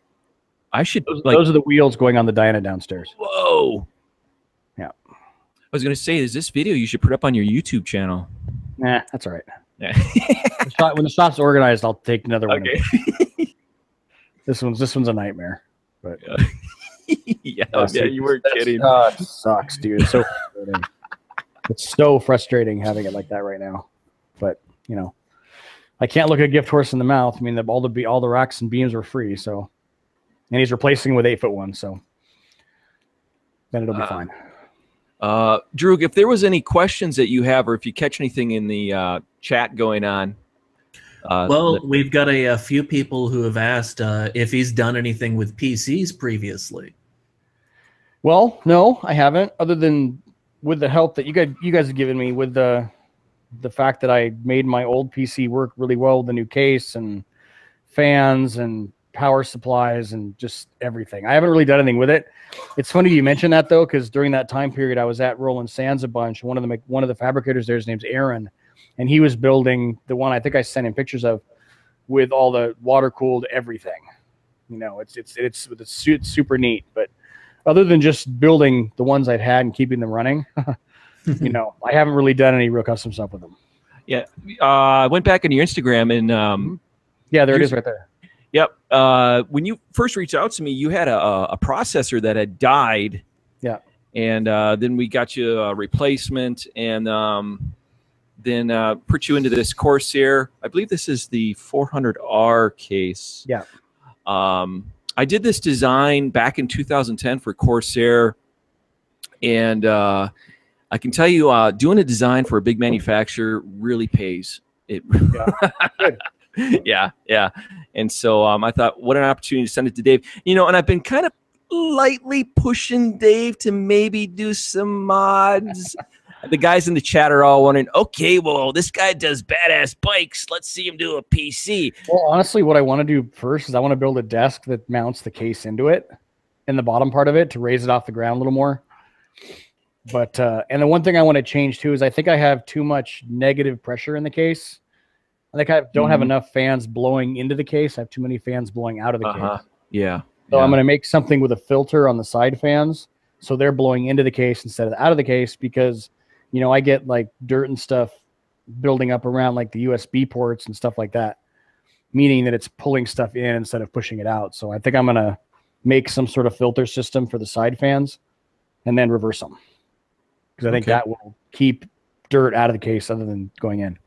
I should Those, like those are the wheels going on the Dyna downstairs. whoa. Yeah. I was gonna say, is this video you should put up on your YouTube channel? Nah, that's all right. Yeah. The shop- when the shot's organized, I'll take another one. okay. This one's this one's a nightmare. But yeah, Uh, yeah, you weren't kidding. uh, sucks, dude. It's so it's so frustrating having it like that right now. But you know, I can't look a gift horse in the mouth. I mean, the, all the be- all the racks and beams are free, so and he's replacing with eight foot one, so then it'll be Uh, fine. Uh, Drew, if there was any questions that you have, or if you catch anything in the uh, chat going on, uh, Well, let- we've got a, a few people who have asked uh, if he's done anything with PCs previously. Well, no, I haven't. Other than with the help that you guys you guys have given me with the the fact that I made my old PC work really well with the new case and fans and power supplies and just everything. I haven't really done anything with it. It's funny you mention that though, because during that time period I was at Roland Sands a bunch. One of the one of the fabricators there, his name's Aaron, and he was building the one I think I sent him pictures of with all the water cooled everything. You know, it's it's it's it's, super neat, but other than just building the ones I've had and keeping them running, you know, I haven't really done any real custom stuff with them. uh, I went back on your Instagram and um, Yeah, there it is right there. Yep. Uh, when you first reached out to me, you had a, a a processor that had died. Yeah. And uh, then we got you a replacement, and um, then uh, put you into this Corsair. I believe this is the 400R case. Yeah. Um, I did this design back in 2010 for Corsair, and uh, I can tell you, uh, doing a design for a big manufacturer really pays. It. Good. yeah, yeah. And so um, I thought, what an opportunity to send it to Dave. You know, and I've been kind of lightly pushing Dave to maybe do some mods. the guys in the chat are all wondering, okay, well, this guy does badass bikes. Let's see him do a PC. Well, honestly, what I want to do first is I want to build a desk that mounts the case into it in the bottom part of it to raise it off the ground a little more. But uh, and the one thing I want to change too is I think I have too much negative pressure in the case. I think I don't have Mhm. enough fans blowing into the case. I have too many fans blowing out of the Uh-huh. case. Yeah. So yeah. I'm going to make something with a filter on the side fans, so they're blowing into the case instead of out of the case because, you know, I get like dirt and stuff building up around like the USB ports and stuff like that, meaning that it's pulling stuff in instead of pushing it out. So I think I'm going to make some sort of filter system for the side fans and then reverse them because I think Okay. that will keep dirt out of the case other than going in.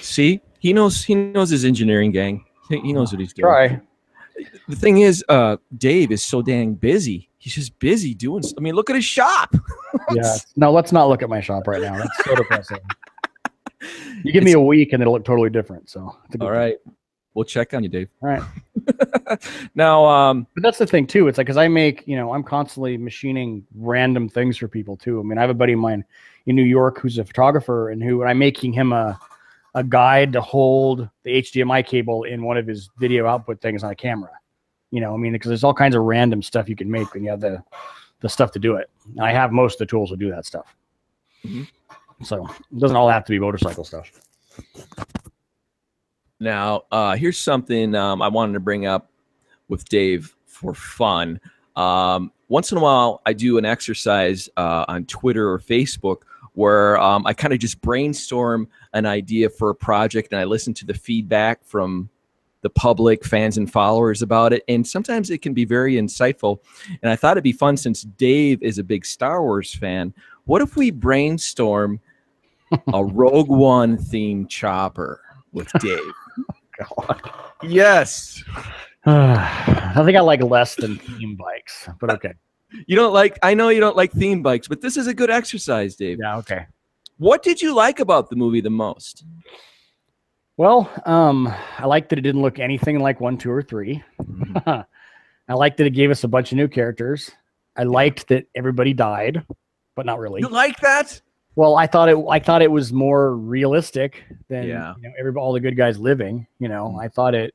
See, he knows he knows his engineering gang. He he knows what he's doing. Try. The thing is, uh, Dave is so dang busy. He's just busy doing. I mean, look at his shop. Yeah. No, let's not look at my shop right now. That's so depressing. You give me a week and it'll look totally different. So it's a good All thing. We'll check on you, Dave. All right. now, um, But that's the thing too. It's like because I make, you know, I'm constantly machining random things for people too. I mean, I have a buddy of mine in New York who's a photographer and who I'm making him a a guide to hold the HDMI cable in one of his video output things on a camera. You know, I mean, because there's all kinds of random stuff you can make when you have the the stuff to do it. And I have most of the tools to do that stuff. Mhm. So it doesn't all have to be motorcycle stuff. Now, uh, here's something um, I wanted to bring up with Dave for fun. Um, once in a while, I do an exercise uh, on Twitter or Facebook where um, I kind of just brainstorm an idea for a project and I listen to the feedback from the public, fans, and followers about it. And sometimes it can be very insightful. And I thought it'd be fun since Dave is a big Star Wars fan. What if we brainstorm a Rogue One theme chopper with Dave? Yes. I think I like less than theme bikes, but okay. You don't like, I know you don't like theme bikes, but this is a good exercise, Dave. Yeah, okay. What did you like about the movie the most? Well, um, I like that it didn't look anything like one, two, or three. I liked that it gave us a bunch of new characters. I liked that everybody died, but not really. You like that? Well, I thought it. I thought it was more realistic than Yeah. you know, every all the good guys living. You know, Mm. I thought it.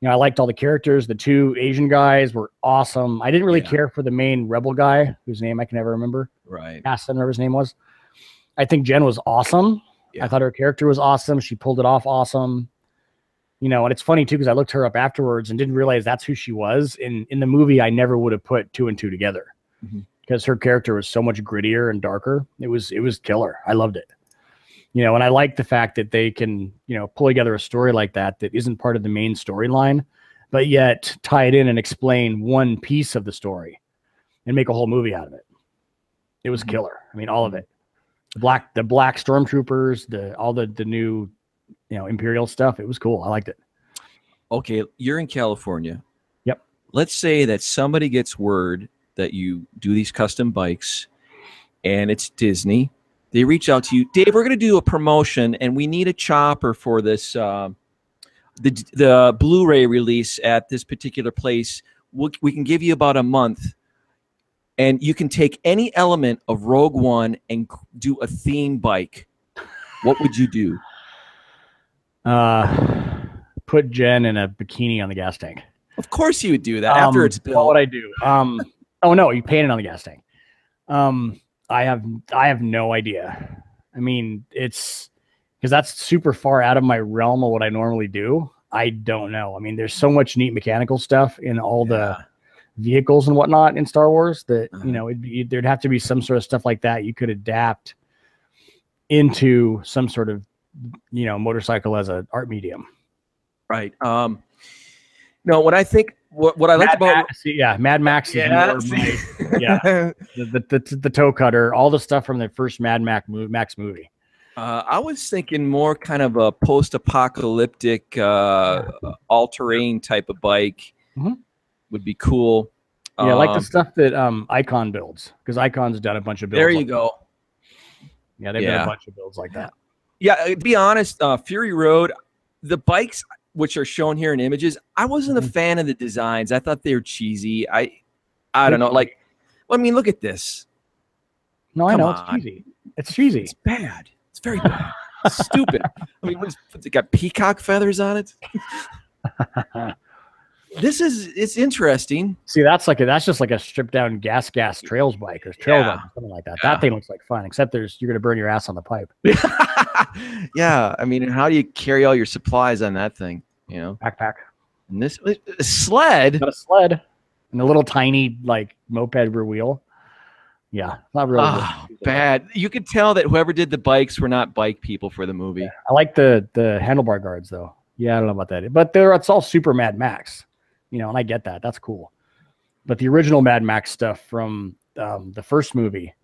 You know, I liked all the characters. The two Asian guys were awesome. I didn't really Yeah. care for the main rebel guy, whose name I can never remember. Right. Aston, whatever his name was. I think Jyn was awesome. Yeah. I thought her character was awesome. She pulled it off awesome. You know, and it's funny too because I looked her up afterwards and didn't realize that's who she was. In in the movie, I never would have put two and two together Mhm. Because her character was so much grittier and darker. It was it was killer. I loved it. You know, and I like the fact that they can you know pull together a story like that that isn't part of the main storyline, but yet tie it in and explain one piece of the story and make a whole movie out of it. It was Mhm. killer. I mean, all of it. The black the black stormtroopers, the all the the new you know imperial stuff. It was cool. I liked it. Okay, you're in California. Yep. Let's say that somebody gets word that you do these custom bikes and it's Disney. They reach out to you, Dave. We're going to do a promotion and we need a chopper for this uh, the the Blu-ray release at this particular place. We'll, we can give you about a month, and you can take any element of Rogue One and do a theme bike. What would you do? Uh, put Jyn in a bikini on the gas tank. Of course, you would do that after it's built. What would I do? Um, oh no, you painted on the gas tank. Um, I have I have no idea. I mean, it's because that's super far out of my realm of what I normally do. I don't know. I mean, there's so much neat mechanical stuff in all the vehicles and whatnot in Star Wars that Uh-huh. you know it'd be, there'd have to be some sort of stuff like that you could adapt into some sort of you know motorcycle as an art medium. Right. Um, no, what I think, what, what I like Mad about, Max, yeah, Mad Max is yeah, more my- yeah. the, the, the, the toe cutter, all the stuff from the first Mad Max movie. Max movie. uh, I was thinking more kind of a post-apocalyptic, uh, all-terrain type of bike Mhm. would be cool. Yeah, like the Um, stuff that um Icon builds because Icon's done a bunch of builds. There you like- go. Yeah, they've done a bunch of builds like that. Yeah, uh, to be honest, uh, Fury Road, the bikes which are shown here in images, I wasn't a Mhm. fan of the designs. I thought they were cheesy. I, I don't know. Like, well, I mean, look at this. No, I know on. it's cheesy. It's cheesy. It's bad. It's very bad. It's stupid. I mean, what's it got peacock feathers on it? This is it's interesting. See, that's like a, that's just like a stripped down gas gas trails bike or trail Yeah. bike, or something like that. Yeah. That thing looks like fun, except there's you're gonna burn your ass on the pipe. yeah, I mean, how do you carry all your supplies on that thing? You know, Backpack. and this uh, a sled. Got a sled and a little tiny like moped rear wheel. Yeah, not really. Oh, bad. You could tell that whoever did the bikes were not bike people for the movie. I like the the handlebar guards though. Yeah, I don't know about that, but they're it's all super Mad Max, you know, and I get that. That's cool. But the original Mad Max stuff from um, the first movie,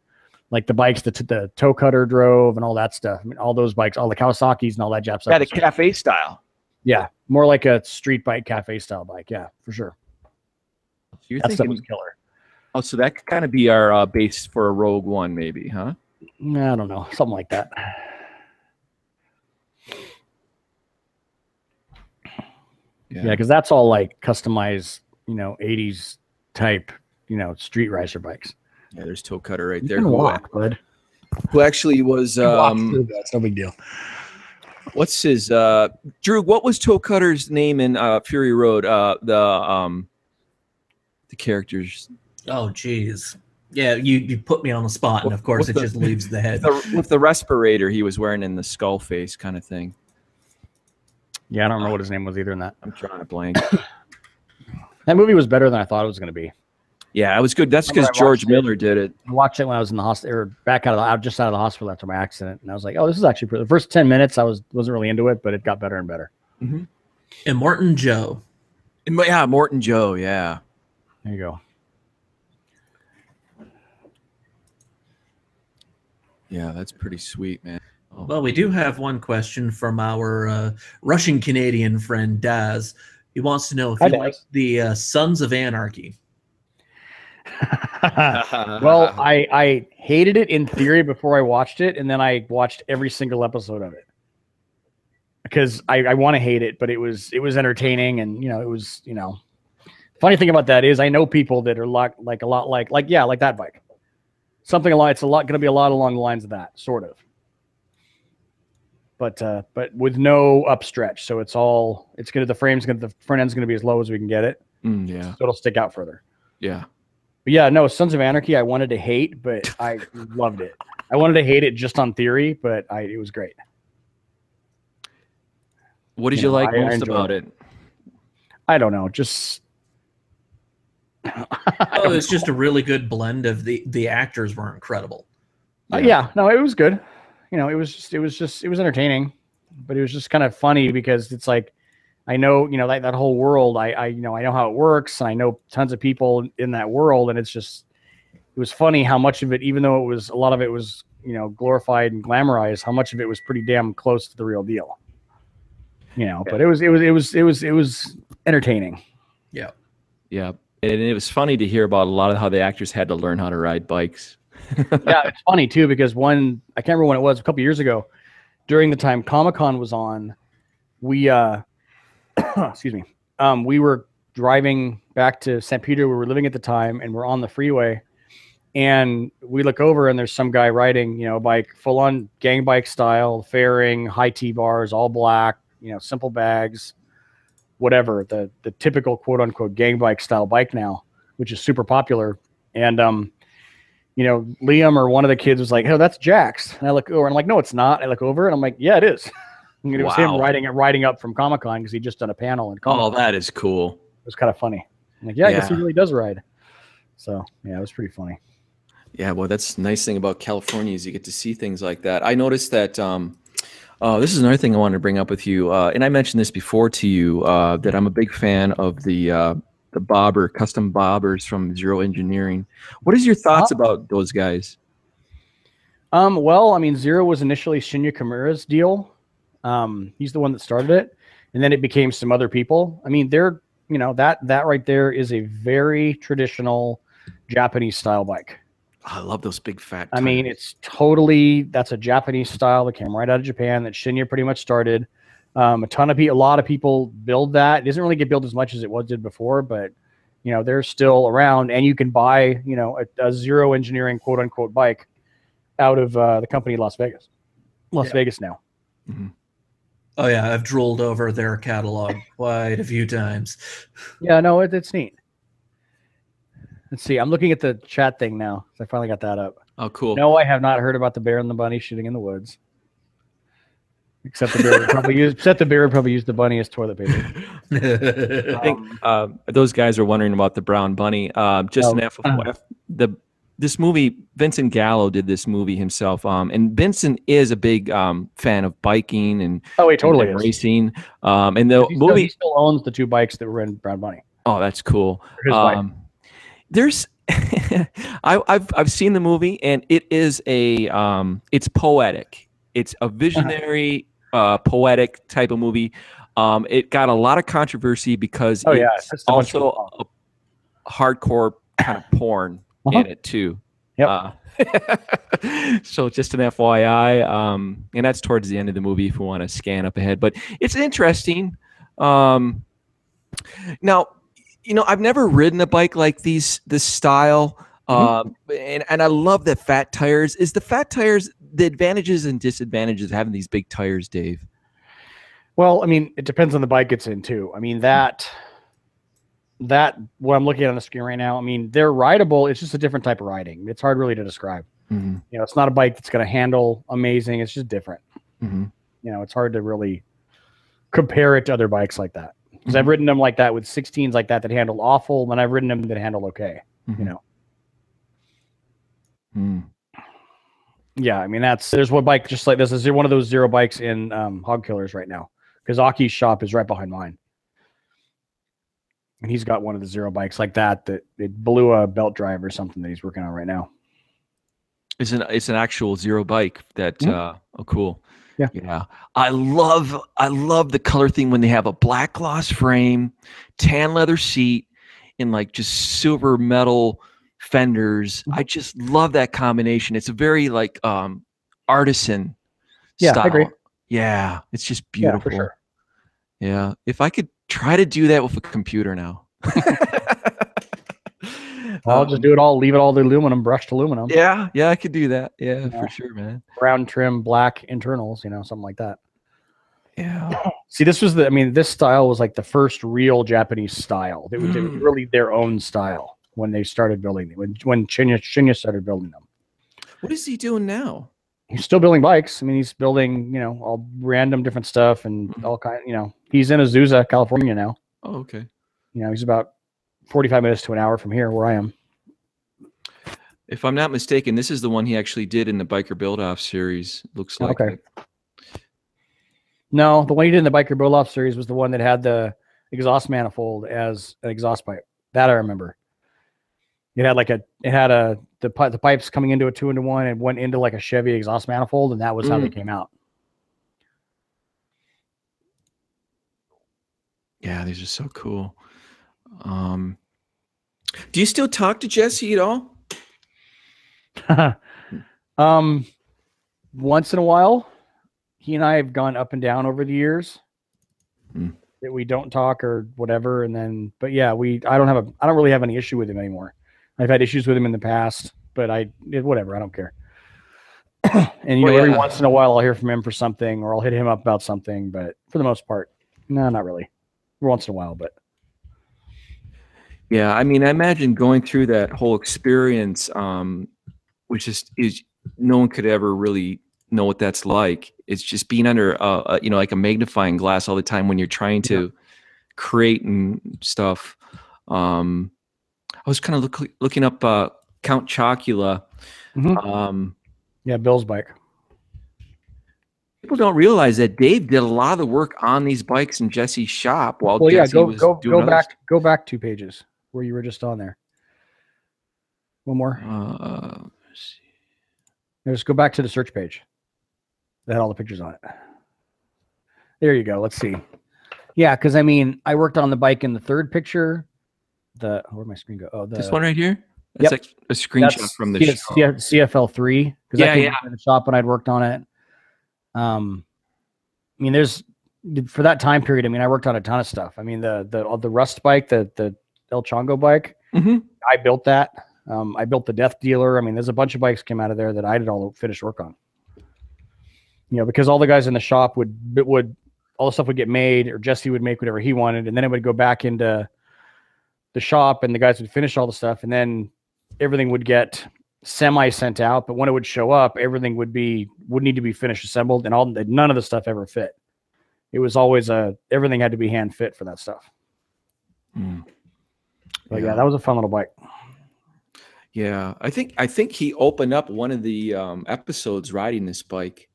like the bikes that the toe cutter drove and all that stuff. I mean, all those bikes, all the Kawasaki's and all that Jap stuff. Yeah, the cafe style. yeah, more like a street bike, cafe style bike. Yeah, for sure. So you're That stuff thinking, was killer. oh, so that could kind of be our uh, base for a Rogue One, maybe, huh? I don't know, something like that. Yeah, because that's all like customized, you know, '80s type, you know, street racer bikes. Yeah, there's Toe Cutter right You there. can Who, walk, bud. who actually was um, That's no big deal. what's his uh Drew, what was Toe Cutter's name in uh Fury Road? Uh the um the characters Oh, geez. Yeah, you, you put me on the spot, and of course, it the- just leaves the head. the, with the respirator he was wearing in the skull face kind of thing. Yeah, I don't remember what uh, his name was either in that. I'm trying to blank. That movie was better than I thought it was going to be. yeah, it was good. That's because George watched it. Miller did it. I watched it when I was in the hospital, or back out of the, out just out of the hospital after my accident, and I was like, "Oh, this is actually pretty." The first ten minutes, I was wasn't really into it, but it got better and better. Mm-hmm. And Immortan Joe. And, yeah, Immortan Joe, yeah. There you go. Yeah, that's pretty sweet, man. Oh, Well, we do have one question from our uh, Russian Canadian friend Daz. He wants to know if Hi, you Daz. like the uh, Sons of Anarchy. well, I I hated it in theory before I watched it, and then I watched every single episode of it because I, I want to hate it, but it was it was entertaining, and you know it was you know. Funny thing about that is I know people that are like like a lot like like yeah like that bike, something a lot. It's a lot going to be a lot along the lines of that sort of. But uh, but with no upstretch, so it's all it's gonna the frame's gonna the front end's gonna be as low as we can get it, Mm, yeah, so it'll stick out further. yeah. But yeah, no, Sons of Anarchy, I wanted to hate, but I loved it. I wanted to hate it just on theory, but I it was great. What did You you know, like I- I most enjoyed about it? I don't know, just Oh, it's just a really good blend of the the actors were incredible. Uh, yeah, no, it was good. You know, it was just, it was just, it was entertaining, but it was just kind of funny because it's like, I know, you know, that, that whole world, I, I, you know, I know how it works and I know tons of people in that world. And it's just, it was funny how much of it, even though it was, a lot of it was, you know, glorified and glamorized, how much of it was pretty damn close to the real deal. You know, but it was, it was, it was, it was, it was entertaining. Yeah. Yeah, and it was funny to hear about a lot of how the actors had to learn how to ride bikes. Yeah, it's funny too because one I can't remember when it was a couple years ago, during the time Comic Con was on, we uh, excuse me, um, we were driving back to San Pedro where we were living at the time, and we're on the freeway, and we look over and there's some guy riding, you know, bike full on gang bike style, fairing, high T bars, all black, you know, simple bags, whatever the the typical quote unquote gang bike style bike now, which is super popular, and um you know, Liam or one of the kids was like, "Oh, that's Jax," and I look over and I'm like, "No, it's not." I look over and I'm like, "Yeah, it is." And it was him Wow. riding it, riding up from Comic Con because he just done a panel and Oh, that is cool. it was kind of funny. I'm like, yeah, I guess he really does ride. So yeah, it was pretty funny. Yeah, well, that's the nice thing about California is you get to see things like that. I noticed that. Um, uh, this is another thing I wanted to bring up with you, uh, and I mentioned this before to you uh, that I'm a big fan of the uh, the bobber custom bobbers from Zero Engineering. What is your thoughts about those guys? Um, well, I mean, Zero was initially Shinya Kimura's deal. Um, he's the one that started it, and then it became some other people. I mean, they're you know that that right there is a very traditional Japanese style bike. I love those big fat. I mean, it's totally that's a Japanese style that came right out of Japan that Shinya pretty much started. Um, a ton of people, a lot of people build that. It doesn't really get built as much as it was did before, but you know they're still around, and you can buy you know a, a zero engineering quote unquote bike out of uh, the company Las Vegas, Las Yeah. Vegas now. Oh yeah, I've drooled over their catalog quite a few times. Yeah, no, it, it's neat. Let's see. I'm looking at the chat thing now. I finally got that up. oh, cool. No, I have not heard about the bear and the bunny shooting in the woods. Except the bear would probably use except the bear would probably use the bunny as toilet paper. I think uh, those guys are wondering about the brown bunny. Uh, just Oh, an F, uh. F- the this movie, Vincent Gallo did this movie himself, um, and Vincent is a big um, fan of biking and, Oh, he totally and is. racing. Um, and the He still, he movie, still owns the two bikes that were in Brown Bunny. oh, that's cool. Um, there's I, I've I've seen the movie and it is a um it's poetic. It's a visionary uh poetic type of movie. Um it got a lot of controversy because Oh, yeah, it's it's a also a hardcore kind of porn Uh-huh. in it too. Yep. Uh, so just an FYI, um, and that's towards the end of the movie if we want to scan up ahead. But it's interesting. Um, now, you know, I've never ridden a bike like these, this style, um, and and I love the fat tires. Is the fat tires the advantages and disadvantages of having these big tires, Dave? Well, I mean, it depends on the bike it's in too. I mean that that what I'm looking at on the screen right now. I mean, they're rideable. It's just a different type of riding. It's hard really to describe. Mhm, You know, it's not a bike that's going to handle amazing. It's just different. mhm. You know, it's hard to really compare it to other bikes like that. Because I've ridden them like that with 16s like that that handle awful, and I've ridden them that handle okay. You know, Mm. Yeah. I mean, that's there's one bike just like this. Is one of those zero bikes in um, Hog Killers right now because Aki's shop is right behind mine. and he's got one of the zero bikes like that that it blew a belt drive or something that he's working on right now. It's an it's an actual zero bike that Mhm. uh oh cool. Yeah. Yeah. I love I love the color thing when they have a black gloss frame, tan leather seat, and like just silver metal fenders. Mhm. I just love that combination. It's a very like um artisan Yeah, I agree. Yeah, it's just Yeah, beautiful. for sure. Yeah. If I could try to do that with a computer now. I'll Um, just do it all, leave it all the aluminum, brushed aluminum, yeah, yeah, I could do that. Yeah, Yeah. for sure, man. brown trim, black internals, you know, something like that. Yeah. See, this was the, I mean, this style was like the first real Japanese style. It was, it was Mm. really their own style when they started building them, when, when Shinya, Shinya started building them. What is he doing now? He's still building bikes. I mean, he's building, you know, all random different stuff and Mhm. all kind, you know, he's in Azusa, California now. Oh, okay. You know, he's about 45 minutes to an hour from here where I am. If I'm not mistaken, this is the one he actually did in the Biker Build Off series. Looks like. Okay. No, the one he did in the Biker Build Off series was the one that had the exhaust manifold as an exhaust pipe. That I remember. It had like a, it had a, the, the pipes coming into a two into one and went into like a Chevy exhaust manifold, and that was how they came out. Yeah, these are so cool. Um, do you still talk to Jesse at all? um, once in a while, he and I have gone up and down over the years. Hmm. That we don't talk or whatever, and then, but yeah, we. I don't have a. I don't really have any issue with him anymore. I've had issues with him in the past, but I it, whatever. I don't care. and you Well, know, every yeah. once in a while, I'll hear from him for something, or I'll hit him up about something. But for the most part, no, not really. Once in a while, but Yeah, I mean, I imagine going through that whole experience, um, which is is no one could ever really know what that's like. It's just being under, uh, you know, like a magnifying glass all the time when you're trying to create and stuff. Um, I was kind of look, looking up uh, Count Chocula. Mhm. Um, yeah, Bill's bike. people don't realize that Dave did a lot of the work on these bikes in Jesse's shop while Well, yeah, Jesse go was go doing go other back go back two pages where you were just on there. One more. Uh, let's see. Just go back to the search page. That had all the pictures on it. There you go. Let's see. Yeah, because I mean, I worked on the bike in the third picture. The where'd my screen go? Oh, the this one right here. That's Yep. like a screenshot that's from the C- shop. CFL three. Because Yeah, I came yeah. the shop when I'd worked on it. Um, I mean, there's for that time period. I mean, I worked on a ton of stuff. I mean, the the the Rust bike, the the El Chongo bike. Mhm. I built that. Um, I built the Death Dealer. I mean, there's a bunch of bikes came out of there that I did all the finished work on. You know, because all the guys in the shop would would all the stuff would get made, or Jesse would make whatever he wanted, and then it would go back into the shop, and the guys would finish all the stuff, and then everything would get semi sent out. But when it would show up, everything would be would need to be finished assembled, and all none of the stuff ever fit. It was always a everything had to be hand fit for that stuff. Mm. But yeah, that was a fun little bike. Yeah, I think I think he opened up one of the um, episodes riding this bike,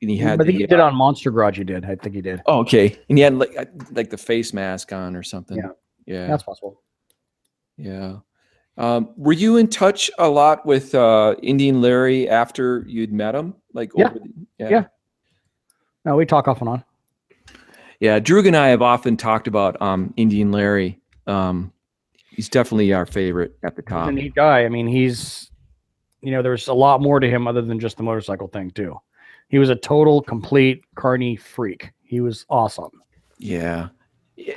and he had. I think the, he did uh, on Monster Garage. He did. I think he did. oh, okay, and he had like like the face mask on or something. Yeah. Yeah, That's possible. yeah. Um, were you in touch a lot with uh, Indian Larry after you'd met him? Like, Yeah. over the, yeah. Yeah. No, we talk off and on. Yeah, Drew and I have often talked about um, Indian Larry. Um, he's definitely our favorite at the He's top. a neat guy. I mean, he's, you know, there's a lot more to him other than just the motorcycle thing too. He was a total, complete carny freak. He was awesome. Yeah.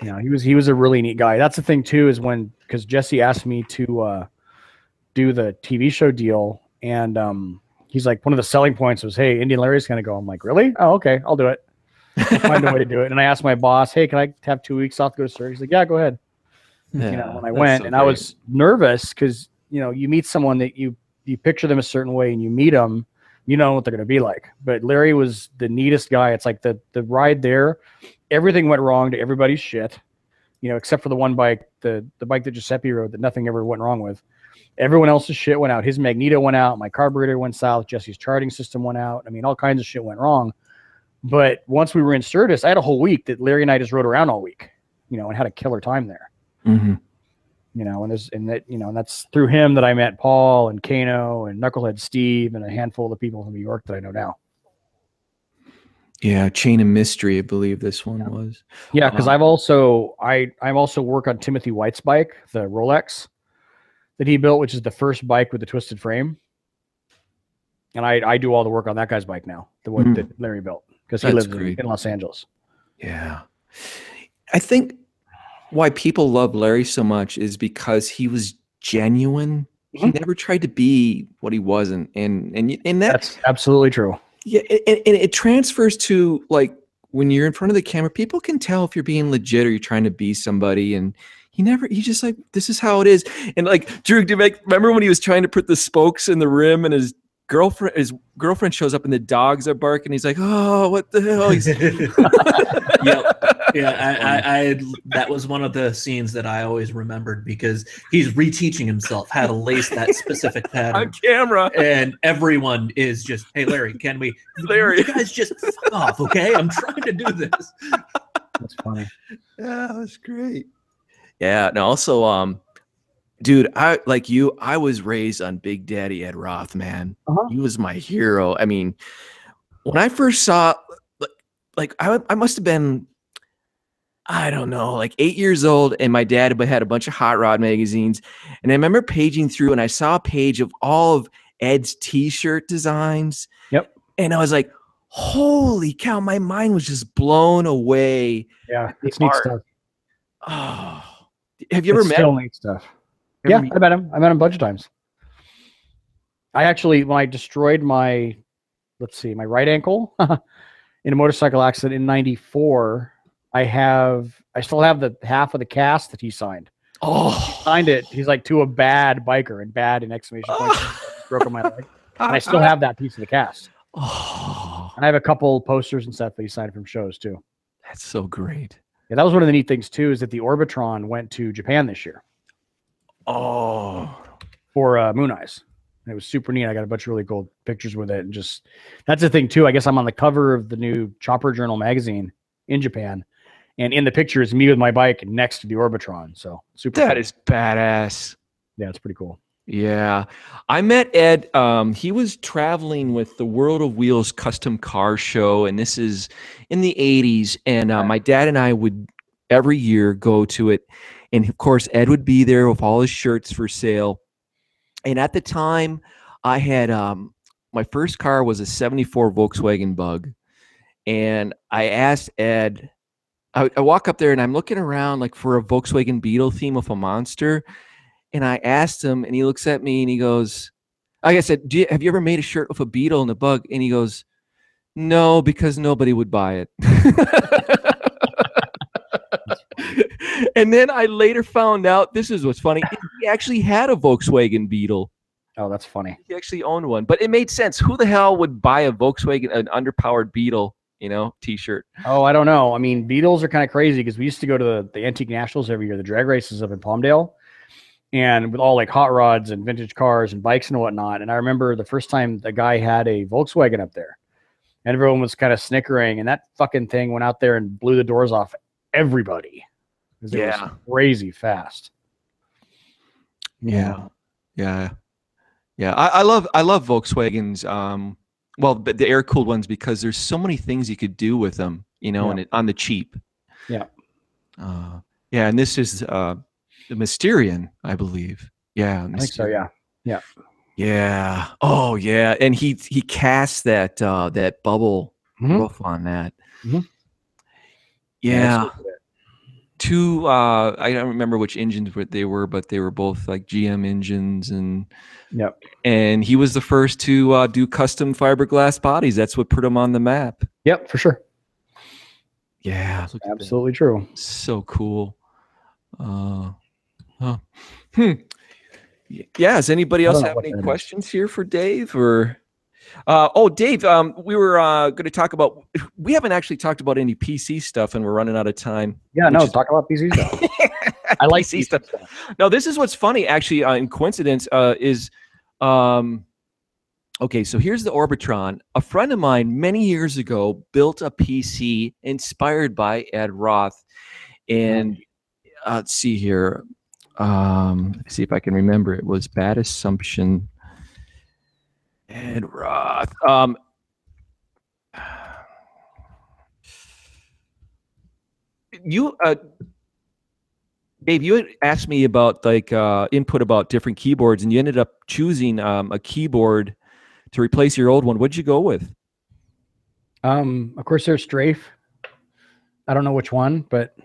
You know, he was he was a really neat guy. That's the thing too, is when because Jesse asked me to uh, do the TV show deal, and um, he's like, one of the selling points was, "Hey, Indian Larry's gonna go." I'm like, "Really? Oh, okay, I'll do it." Find a way to do it. And I asked my boss, "Hey, can I have two weeks off to go to Sturgis?" He's like, "Yeah, go ahead." you know, Yeah, when I went, so and I was nervous because you know you meet someone that you you picture them a certain way, and you meet them, you know what they're going to be like. But Larry was the neatest guy. It's like the the ride there, everything went wrong to everybody's shit, you know, except for the one bike, the the bike that Giuseppe rode that nothing ever went wrong with. Everyone else's shit went out. His magneto went out. My carburetor went south. Jesse's charting system went out. I mean, all kinds of shit went wrong. But once we were in Sturgis, I had a whole week that Larry and I just rode around all week, you know, and had a killer time there Mhm. you know, and there's and that you know, and that's through him that I met Paul and Keino and Knucklehead Steve and a handful of the people from New York that I know now. Yeah, Chain of Mystery, I believe this one was. Yeah, because Wow. I've also I I'm also work on Timothy White's bike, the Rolex that he built, which is the first bike with the twisted frame. And I I do all the work on that guy's bike now, the one Mm. that Larry built because he That's lives in, in Los Angeles. Yeah. I think why people love Larry so much is because he was genuine. He Mhm. never tried to be what he wasn't. And and and that That's absolutely true. Yeah, and, and it transfers to like when you're in front of the camera, people can tell if you're being legit or you're trying to be somebody. And he never, he just like, this is how it is. And like Drew, do you make, remember when he was trying to put the spokes in the rim and his girlfriend, his girlfriend shows up and the dogs are barking. He's like, oh, what the hell? He's, Yep. Yeah, I, I, I that was one of the scenes that I always remembered because he's reteaching himself how to lace that specific pattern on camera. And everyone is just, hey Larry, can we Larry. You guys just fuck off, okay? I'm trying to do this. That's funny. Yeah, that's great. Yeah, and also, um, dude, I like you. I was raised on Big Daddy Ed Roth, man. Uh-huh. He was my hero. I mean, when I first saw, like, like I, I must have been, I don't know, like eight years old, and my dad had a bunch of hot rod magazines, and I remember paging through, and I saw a page of all of Ed's T-shirt designs. Yep. And I was like, holy cow, my mind was just blown away. Yeah, it's neat art. stuff. Oh, have you ever It's met? still neat stuff. Yeah, meet- I met him. I met him a bunch of times. I actually, when I destroyed my, let's see, my right ankle in a motorcycle accident in '94, I have, I still have the half of the cast that he signed. Oh, Signed it. He's like to a bad biker and bad in exclamation points. Oh. broken my leg, and I still have that piece of the cast. Oh, And I have a couple posters and stuff that he signed from shows too. that's so great. Yeah, that was one of the neat things too, is that the Orbitron went to Japan this year. Oh, for uh, Moon Eyes. And it was super neat. I got a bunch of really cool pictures with it, and just that's the thing too. I guess I'm on the cover of the new Chopper Journal magazine in Japan, and in the picture is me with my bike next to the Orbitron. So super. that cool. is badass. yeah, it's pretty cool. Yeah, I met Ed. Um, he was traveling with the World of Wheels Custom Car Show, and this is in the '80s. And uh, my dad and I would every year go to it, and of course Ed would be there with all his shirts for sale. And at the time, I had um, my first car was a '74 Volkswagen Bug, and I asked Ed. I, I walk up there and I'm looking around like for a Volkswagen Beetle theme of a monster. And I asked him, and he looks at me and he goes, like I said, Do you, have you ever made a shirt with a beetle and a bug? And he goes, No, because nobody would buy it. and then I later found out this is what's funny. He actually had a Volkswagen Beetle. Oh, that's funny. He actually owned one, but it made sense. Who the hell would buy a Volkswagen, an underpowered Beetle, you know, T-shirt? Oh, I don't know. I mean, Beetles are kind of crazy because we used to go to the, the Antique Nationals every year, the drag races up in Palmdale, and with all like hot rods and vintage cars and bikes and whatnot. And I remember the first time the guy had a Volkswagen up there, and everyone was kind of snickering, and that fucking thing went out there and blew the doors off everybody. 'cause it Yeah. was crazy fast. Yeah. Yeah. Yeah. I, I love I love Volkswagens. Um, well, but the air cooled ones because there's so many things you could do with them, you know, Yeah. and it, on the cheap. Yeah. Uh, yeah, and this is uh, the Mysterion, I believe. Yeah, I think so. Yeah. Yeah. yeah. Oh, yeah. And he he casts that uh, that bubble Mhm. roof on that. Mhm. Yeah. that's what it is. two uh i don't remember which engines were- they were but they were both like gm engines and Yep. and he was the first to uh, do custom fiberglass bodies that's what put him on the map Yep. For sure. yeah. Absolutely true. so cool uh huh. hmm. Yeah does anybody else have any that is. questions here for dave or uh, oh, Dave, um, we were uh, going to talk about. We haven't actually talked about any PC stuff, and we're running out of time. Yeah. No. is- Talk about PC stuff. I like PC PC stuff. stuff. No, this is what's funny, actually, uh, in coincidence, uh, is um, okay. So here's the Orbitron. A friend of mine many years ago built a PC inspired by Ed Roth, and uh, let's see here. Um, let's see if I can remember. It was Bad Assumption. Ed Roth. Um, you uh Dave, you had asked me about like uh, input about different keyboards, and you ended up choosing um, a keyboard to replace your old one. What'd you go with? Um. Of course, there's Strafe. I don't know which one, but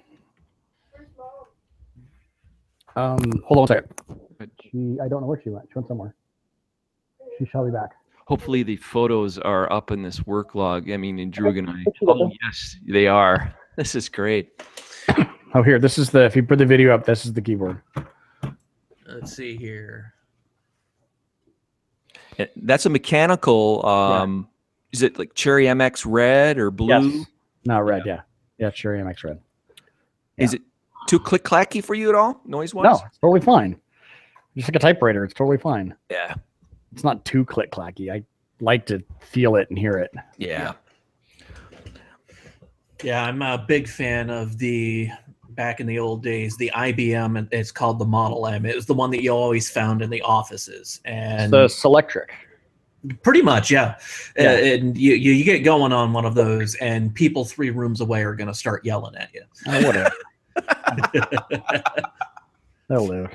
um. Hold on one second. She. I don't know where she went. She went somewhere. She shall be back. Hopefully, the photos are up in this work log. I mean, in Drew and I. Oh yes, they are. This is great. Oh, here. This is the. If you put the video up, this is the keyboard. Let's see here. Uh, That's a mechanical. Um, Is it like Cherry MX red or blue? Yes. Not red. Yeah. Yeah. Cherry MX red. Is it too click clacky for you at all, noise wise? No, it's totally fine. Just like a typewriter, it's totally fine. Yeah. It's not too click clacky. I like to feel it and hear it. Yeah. Yeah, I'm a big fan of the back in the old days, the IBM, and it's called the Model M. It was the one that you always found in the offices, and the Selectric. pretty much, yeah. Yeah. Uh, and you, you you get going on one of those, and people three rooms away are going to start yelling at you. Oh, whatever. That'll.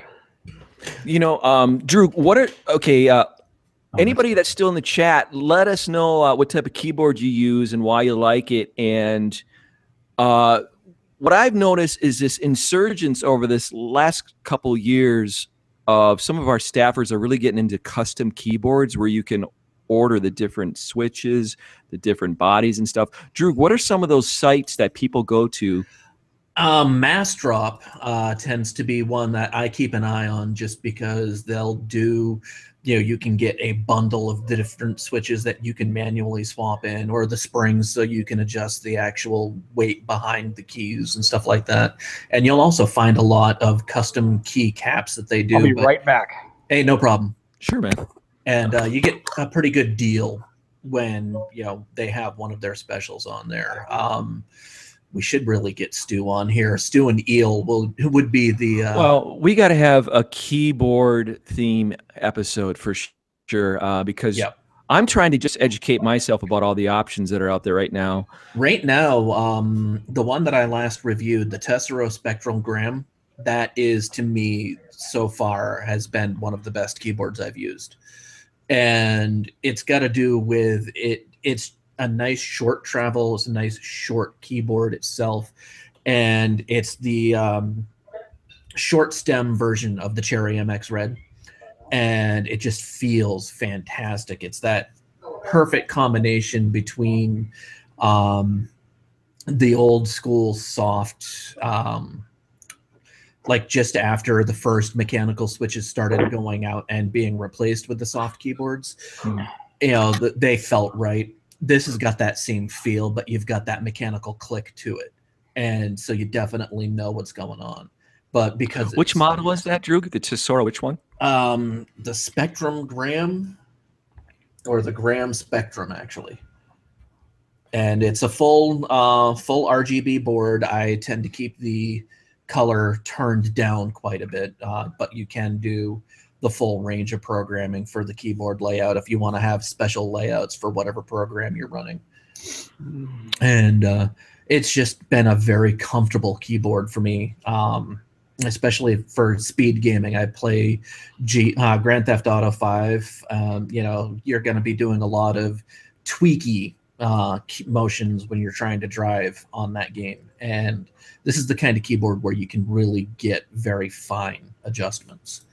You know, um, Drew, what are okay? Uh, anybody that's still in the chat, let us know uh, what type of keyboard you use and why you like it. And uh, what I've noticed is this insurgence over this last couple years of some of our staffers are really getting into custom keyboards where you can order the different switches, the different bodies and stuff. Drew, what are some of those sites that people go to? Um, Massdrop uh, tends to be one that I keep an eye on just because they'll do, you know, you can get a bundle of the different switches that you can manually swap in, or the springs so you can adjust the actual weight behind the keys and stuff like that. And you'll also find a lot of custom key caps that they do. I'll be but- right back. Hey, no problem. Sure, man. And uh, you get a pretty good deal when you know they have one of their specials on there. Um, we should really get Stu on here. Stu and Eel will would be the uh, Well, we got to have a keyboard theme episode for sure uh, because Yep. I'm trying to just educate myself about all the options that are out there right now. right now. Um, the one that I last reviewed, the Tesoro Spectrum Gram, that is to me so far has been one of the best keyboards I've used, and it's got to do with it. It's a nice short travel. It's a nice short keyboard itself, and it's the um, short stem version of the Cherry MX Red, and it just feels fantastic. It's that perfect combination between um, the old school soft. Um, like just after the first mechanical switches started going out and being replaced with the soft keyboards, Hmm. you know, they felt right. This has got that same feel, but you've got that mechanical click to it, and so you definitely know what's going on. But because Which model was that, Drew? The Tesoro, which one? um, the Spectrum Gram, or the Gram Spectrum, actually. And it's a full, uh, full RGB board. I tend to keep the color turned down quite a bit, uh, but you can do the full range of programming for the keyboard layout if you want to have special layouts for whatever program you're running. And uh, it's just been a very comfortable keyboard for me, um, especially for speed gaming. I play G, uh, Grand Theft Auto 5. Um, you know, you're going to be doing a lot of tweaky uh, motions when you're trying to drive on that game. And this is the kind of keyboard where you can really get very fine adjustments.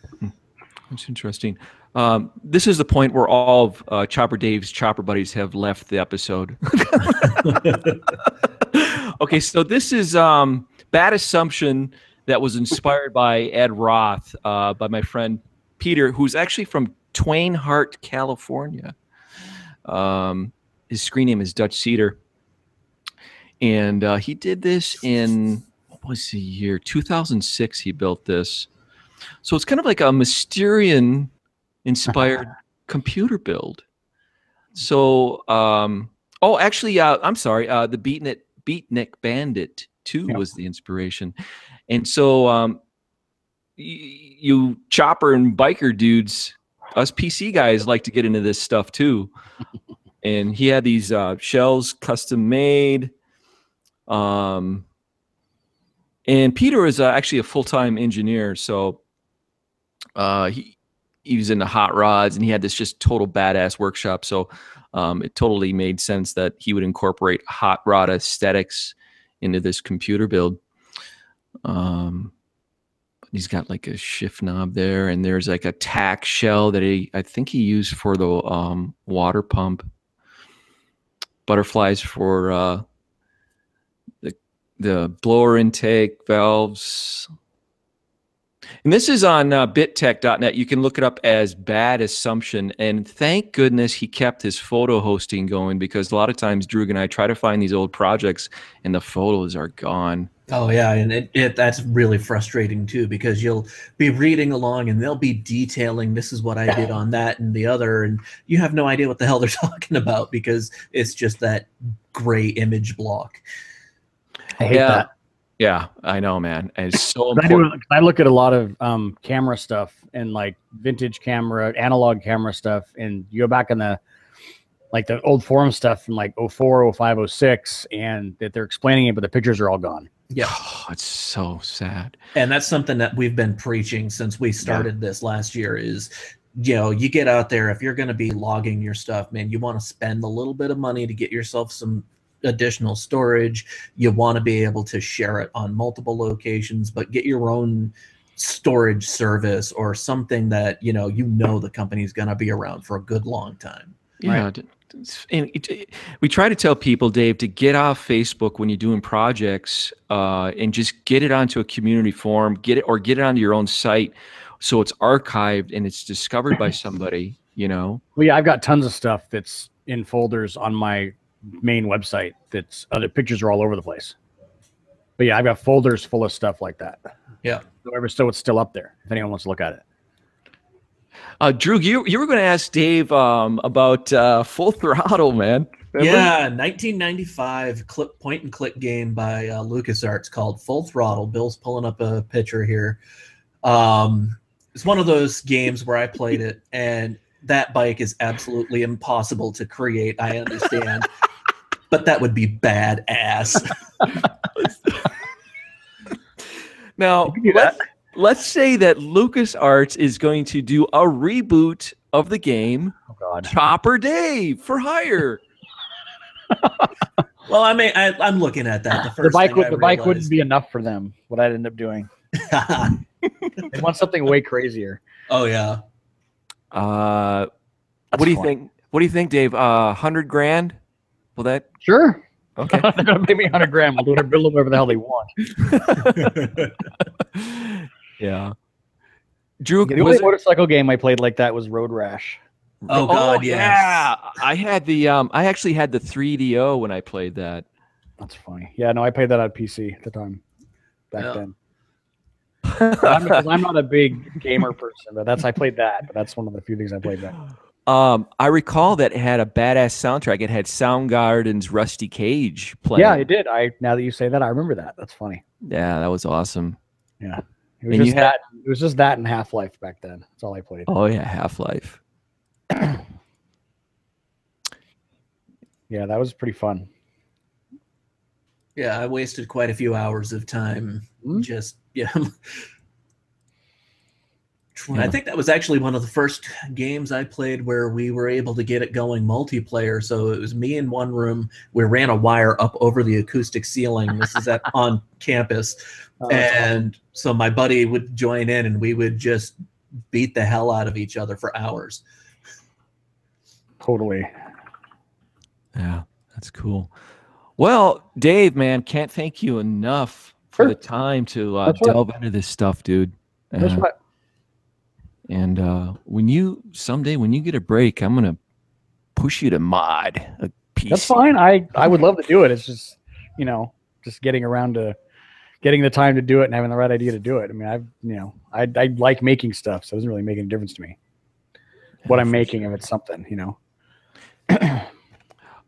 That's interesting. Um, this is the point where all of uh, Chopper Dave's Chopper buddies have left the episode. okay, so this is um, Bad Assumption that was inspired by Ed Roth, uh, by my friend Peter, who's actually from Twain Harte, California. Um, his screen name is Dutch Cedar. And uh, he did this in, what was the year? 2006, he built this. So it's kind of like a Mysterion inspired computer build. So, um, oh, actually, uh, I'm sorry. Uh, the Beatnik Beatnik Bandit 2 yep. was the inspiration. And so, um, you chopper and biker dudes, us PC guys like to get into this stuff too. and he had these uh, shells custom made. Um, and Peter is uh, actually a full time engineer, so uh, he he was into hot rods, and he had this just total badass workshop. So um, it totally made sense that he would incorporate hot rod aesthetics into this computer build. Um, he's got like a shift knob there, and there's like a tack shell that he I think he used for the um, water pump. Butterflies for uh, the the blower intake valves. And this is on uh, bit-tech.net. You can look it up as Bad Assumption. And thank goodness he kept his photo hosting going because a lot of times, Drew and I try to find these old projects and the photos are gone. Oh yeah, and it, it that's really frustrating too because you'll be reading along and they'll be detailing this is what I did on that and the other, and you have no idea what the hell they're talking about because it's just that gray image block. I hate yeah. that. Yeah, I know, man. It's so I, do, I look at a lot of um, camera stuff and like vintage camera, analog camera stuff, and you go back in the like the old forum stuff from like 04, 05, 06, and that they're explaining it, but the pictures are all gone. Yeah, oh, it's so sad. And that's something that we've been preaching since we started yeah. this last year. Is you know, you get out there if you're going to be logging your stuff, man, you want to spend a little bit of money to get yourself some additional storage. You want to be able to share it on multiple locations, but get your own storage service or something that you know you know the company's going to be around for a good long time. Yeah. Right? And it, it, we try to tell people, Dave, to get off Facebook when you're doing projects uh, and just get it onto a community forum, get it or get it onto your own site, so it's archived and it's discovered by somebody. You know. Well, yeah, I've got tons of stuff that's in folders on my main website that's other pictures are all over the place. But yeah, I've got folders full of stuff like that. Yeah. However, so it's still up there if anyone wants to look at it. Uh, Drew, you you were going to ask Dave um, about uh, Full Throttle, man. Remember? Yeah, 1995 clip point and click game by uh, LucasArts called Full Throttle. Bill's pulling up a picture here. Um, it's one of those games where I played it, and that bike is absolutely impossible to create. I understand. but that would be badass. now, let's, let's say that LucasArts is going to do a reboot of the game oh God. Chopper Dave for hire. well, I mean, I, am looking at that. The, first the bike, would, the bike wouldn't be enough for them. What I'd end up doing. they want something way crazier. Oh yeah. Uh, what do you think? What do you think, Dave? Uh, hundred grand? Will that? Sure. Okay. They're gonna pay me hundred grand. We'll do it. Build whatever the hell they want. yeah. Drew, the only motorcycle game I played like that was Road Rash. Oh, God, oh, yes. yeah. I had the um, I actually had the 3DO when I played that. That's funny. Yeah, no, I played that on PC at the time, back yeah. then. I'm, I'm, not a big gamer person, but that's I played that. But that's one of the few things I played that. Um, I recall that it had a badass soundtrack. It had Soundgarden's "Rusty Cage" playing. Yeah, it did. I now that you say that, I remember that. That's funny. Yeah, that was awesome. Yeah. It was And just had- that. It was just that and Half Life back then. That's all I played. Oh yeah, Half Life. Yeah, that was pretty fun. Yeah, I wasted quite a few hours of time Hmm? just yeah. I Yeah. think that was actually one of the first games I played where we were able to get it going multiplayer. So it was me in one room. We ran a wire up over the acoustic ceiling. This is at on campus, Oh, that's awesome. and so my buddy would join in, and we would just beat the hell out of each other for hours. Totally. Yeah, that's cool. Well, Dave, man, can't thank you enough for Sure. the time to uh, That's right. delve into this stuff, dude. That's Uh, what. And uh, when you someday when you get a break, I'm gonna push you to mod a piece. That's fine. I I would love to do it. It's just you know just getting around to getting the time to do it and having the right idea to do it. I mean, I've you know I I like making stuff, so it doesn't really make any difference to me what I'm making if it's something. You know.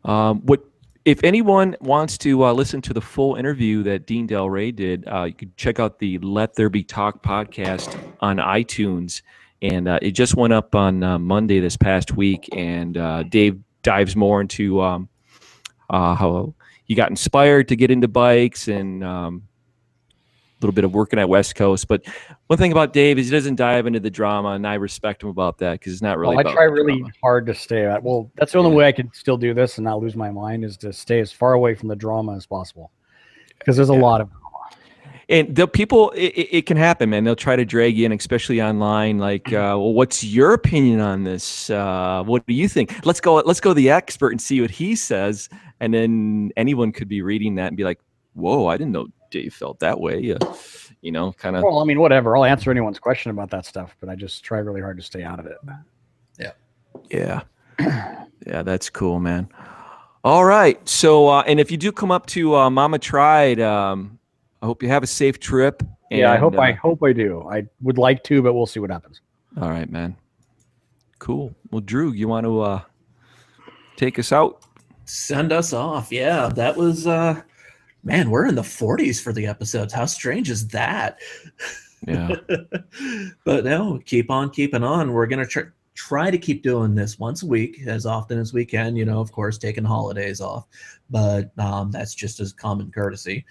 Um, what if anyone wants to uh, listen to the full interview that Dean Delray did? Uh, you could check out the Let There Be Talk podcast on iTunes, and uh, it just went up on uh, Monday this past week. And uh, Dave dives more into um, uh, how he got inspired to get into bikes and um, a little bit of working at West Coast. But one thing about Dave is he doesn't dive into the drama, and I respect him about that because it's not really. Well, I try really drama. hard to stay at. Well, that's the only Yeah. way I can still do this and not lose my mind is to stay as far away from the drama as possible. Because there's a Yeah. lot of And the people, it, it- it can happen, man. They'll try to drag you in, especially online. Like, uh, well, what's your opinion on this? Uh, what do you think? Let's go. Let's go to the expert and see what he says. And then anyone could be reading that and be like, "Whoa, I didn't know Dave felt that way." Uh, you know, kind of. well, I mean, whatever. I'll answer anyone's question about that stuff, but I just try really hard to stay out of it. Yeah. Yeah, yeah, that's cool, man. All right. So, uh, and if you do come up to uh, Mama Tried, um, I hope you have a safe trip. yeah, I and, hope I uh, hope I do. I would like to, but we'll see what happens. All right, man. Cool. Well, Drew, you want to uh, take us out? Send us off. Yeah, that was uh man, we're in the 40s for the episodes. How strange is that? Yeah. but no, keep on keeping on. We're gonna try try to keep doing this once a week as often as we can. You know, of course, taking holidays off, but um, that's just as common courtesy.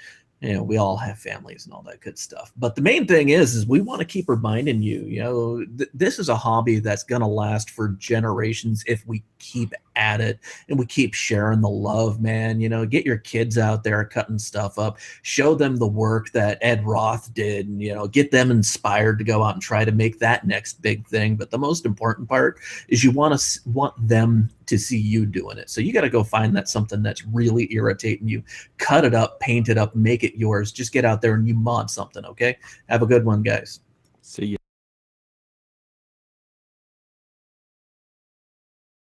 You know, we all have families and all that good stuff. But the main thing is, is we want to keep reminding you. You know, th- this is a hobby that's gonna last for generations if we keep at it and we keep sharing the love, man. You know, get your kids out there cutting stuff up, show them the work that Ed Roth did, and, you know, get them inspired to go out and try to make that next big thing. But the most important part is you want to want them to see you doing it. So you got to go find that something that's really irritating you, cut it up, paint it up, make it yours. Just get out there and you mod something, okay? Have a good one, guys. See you.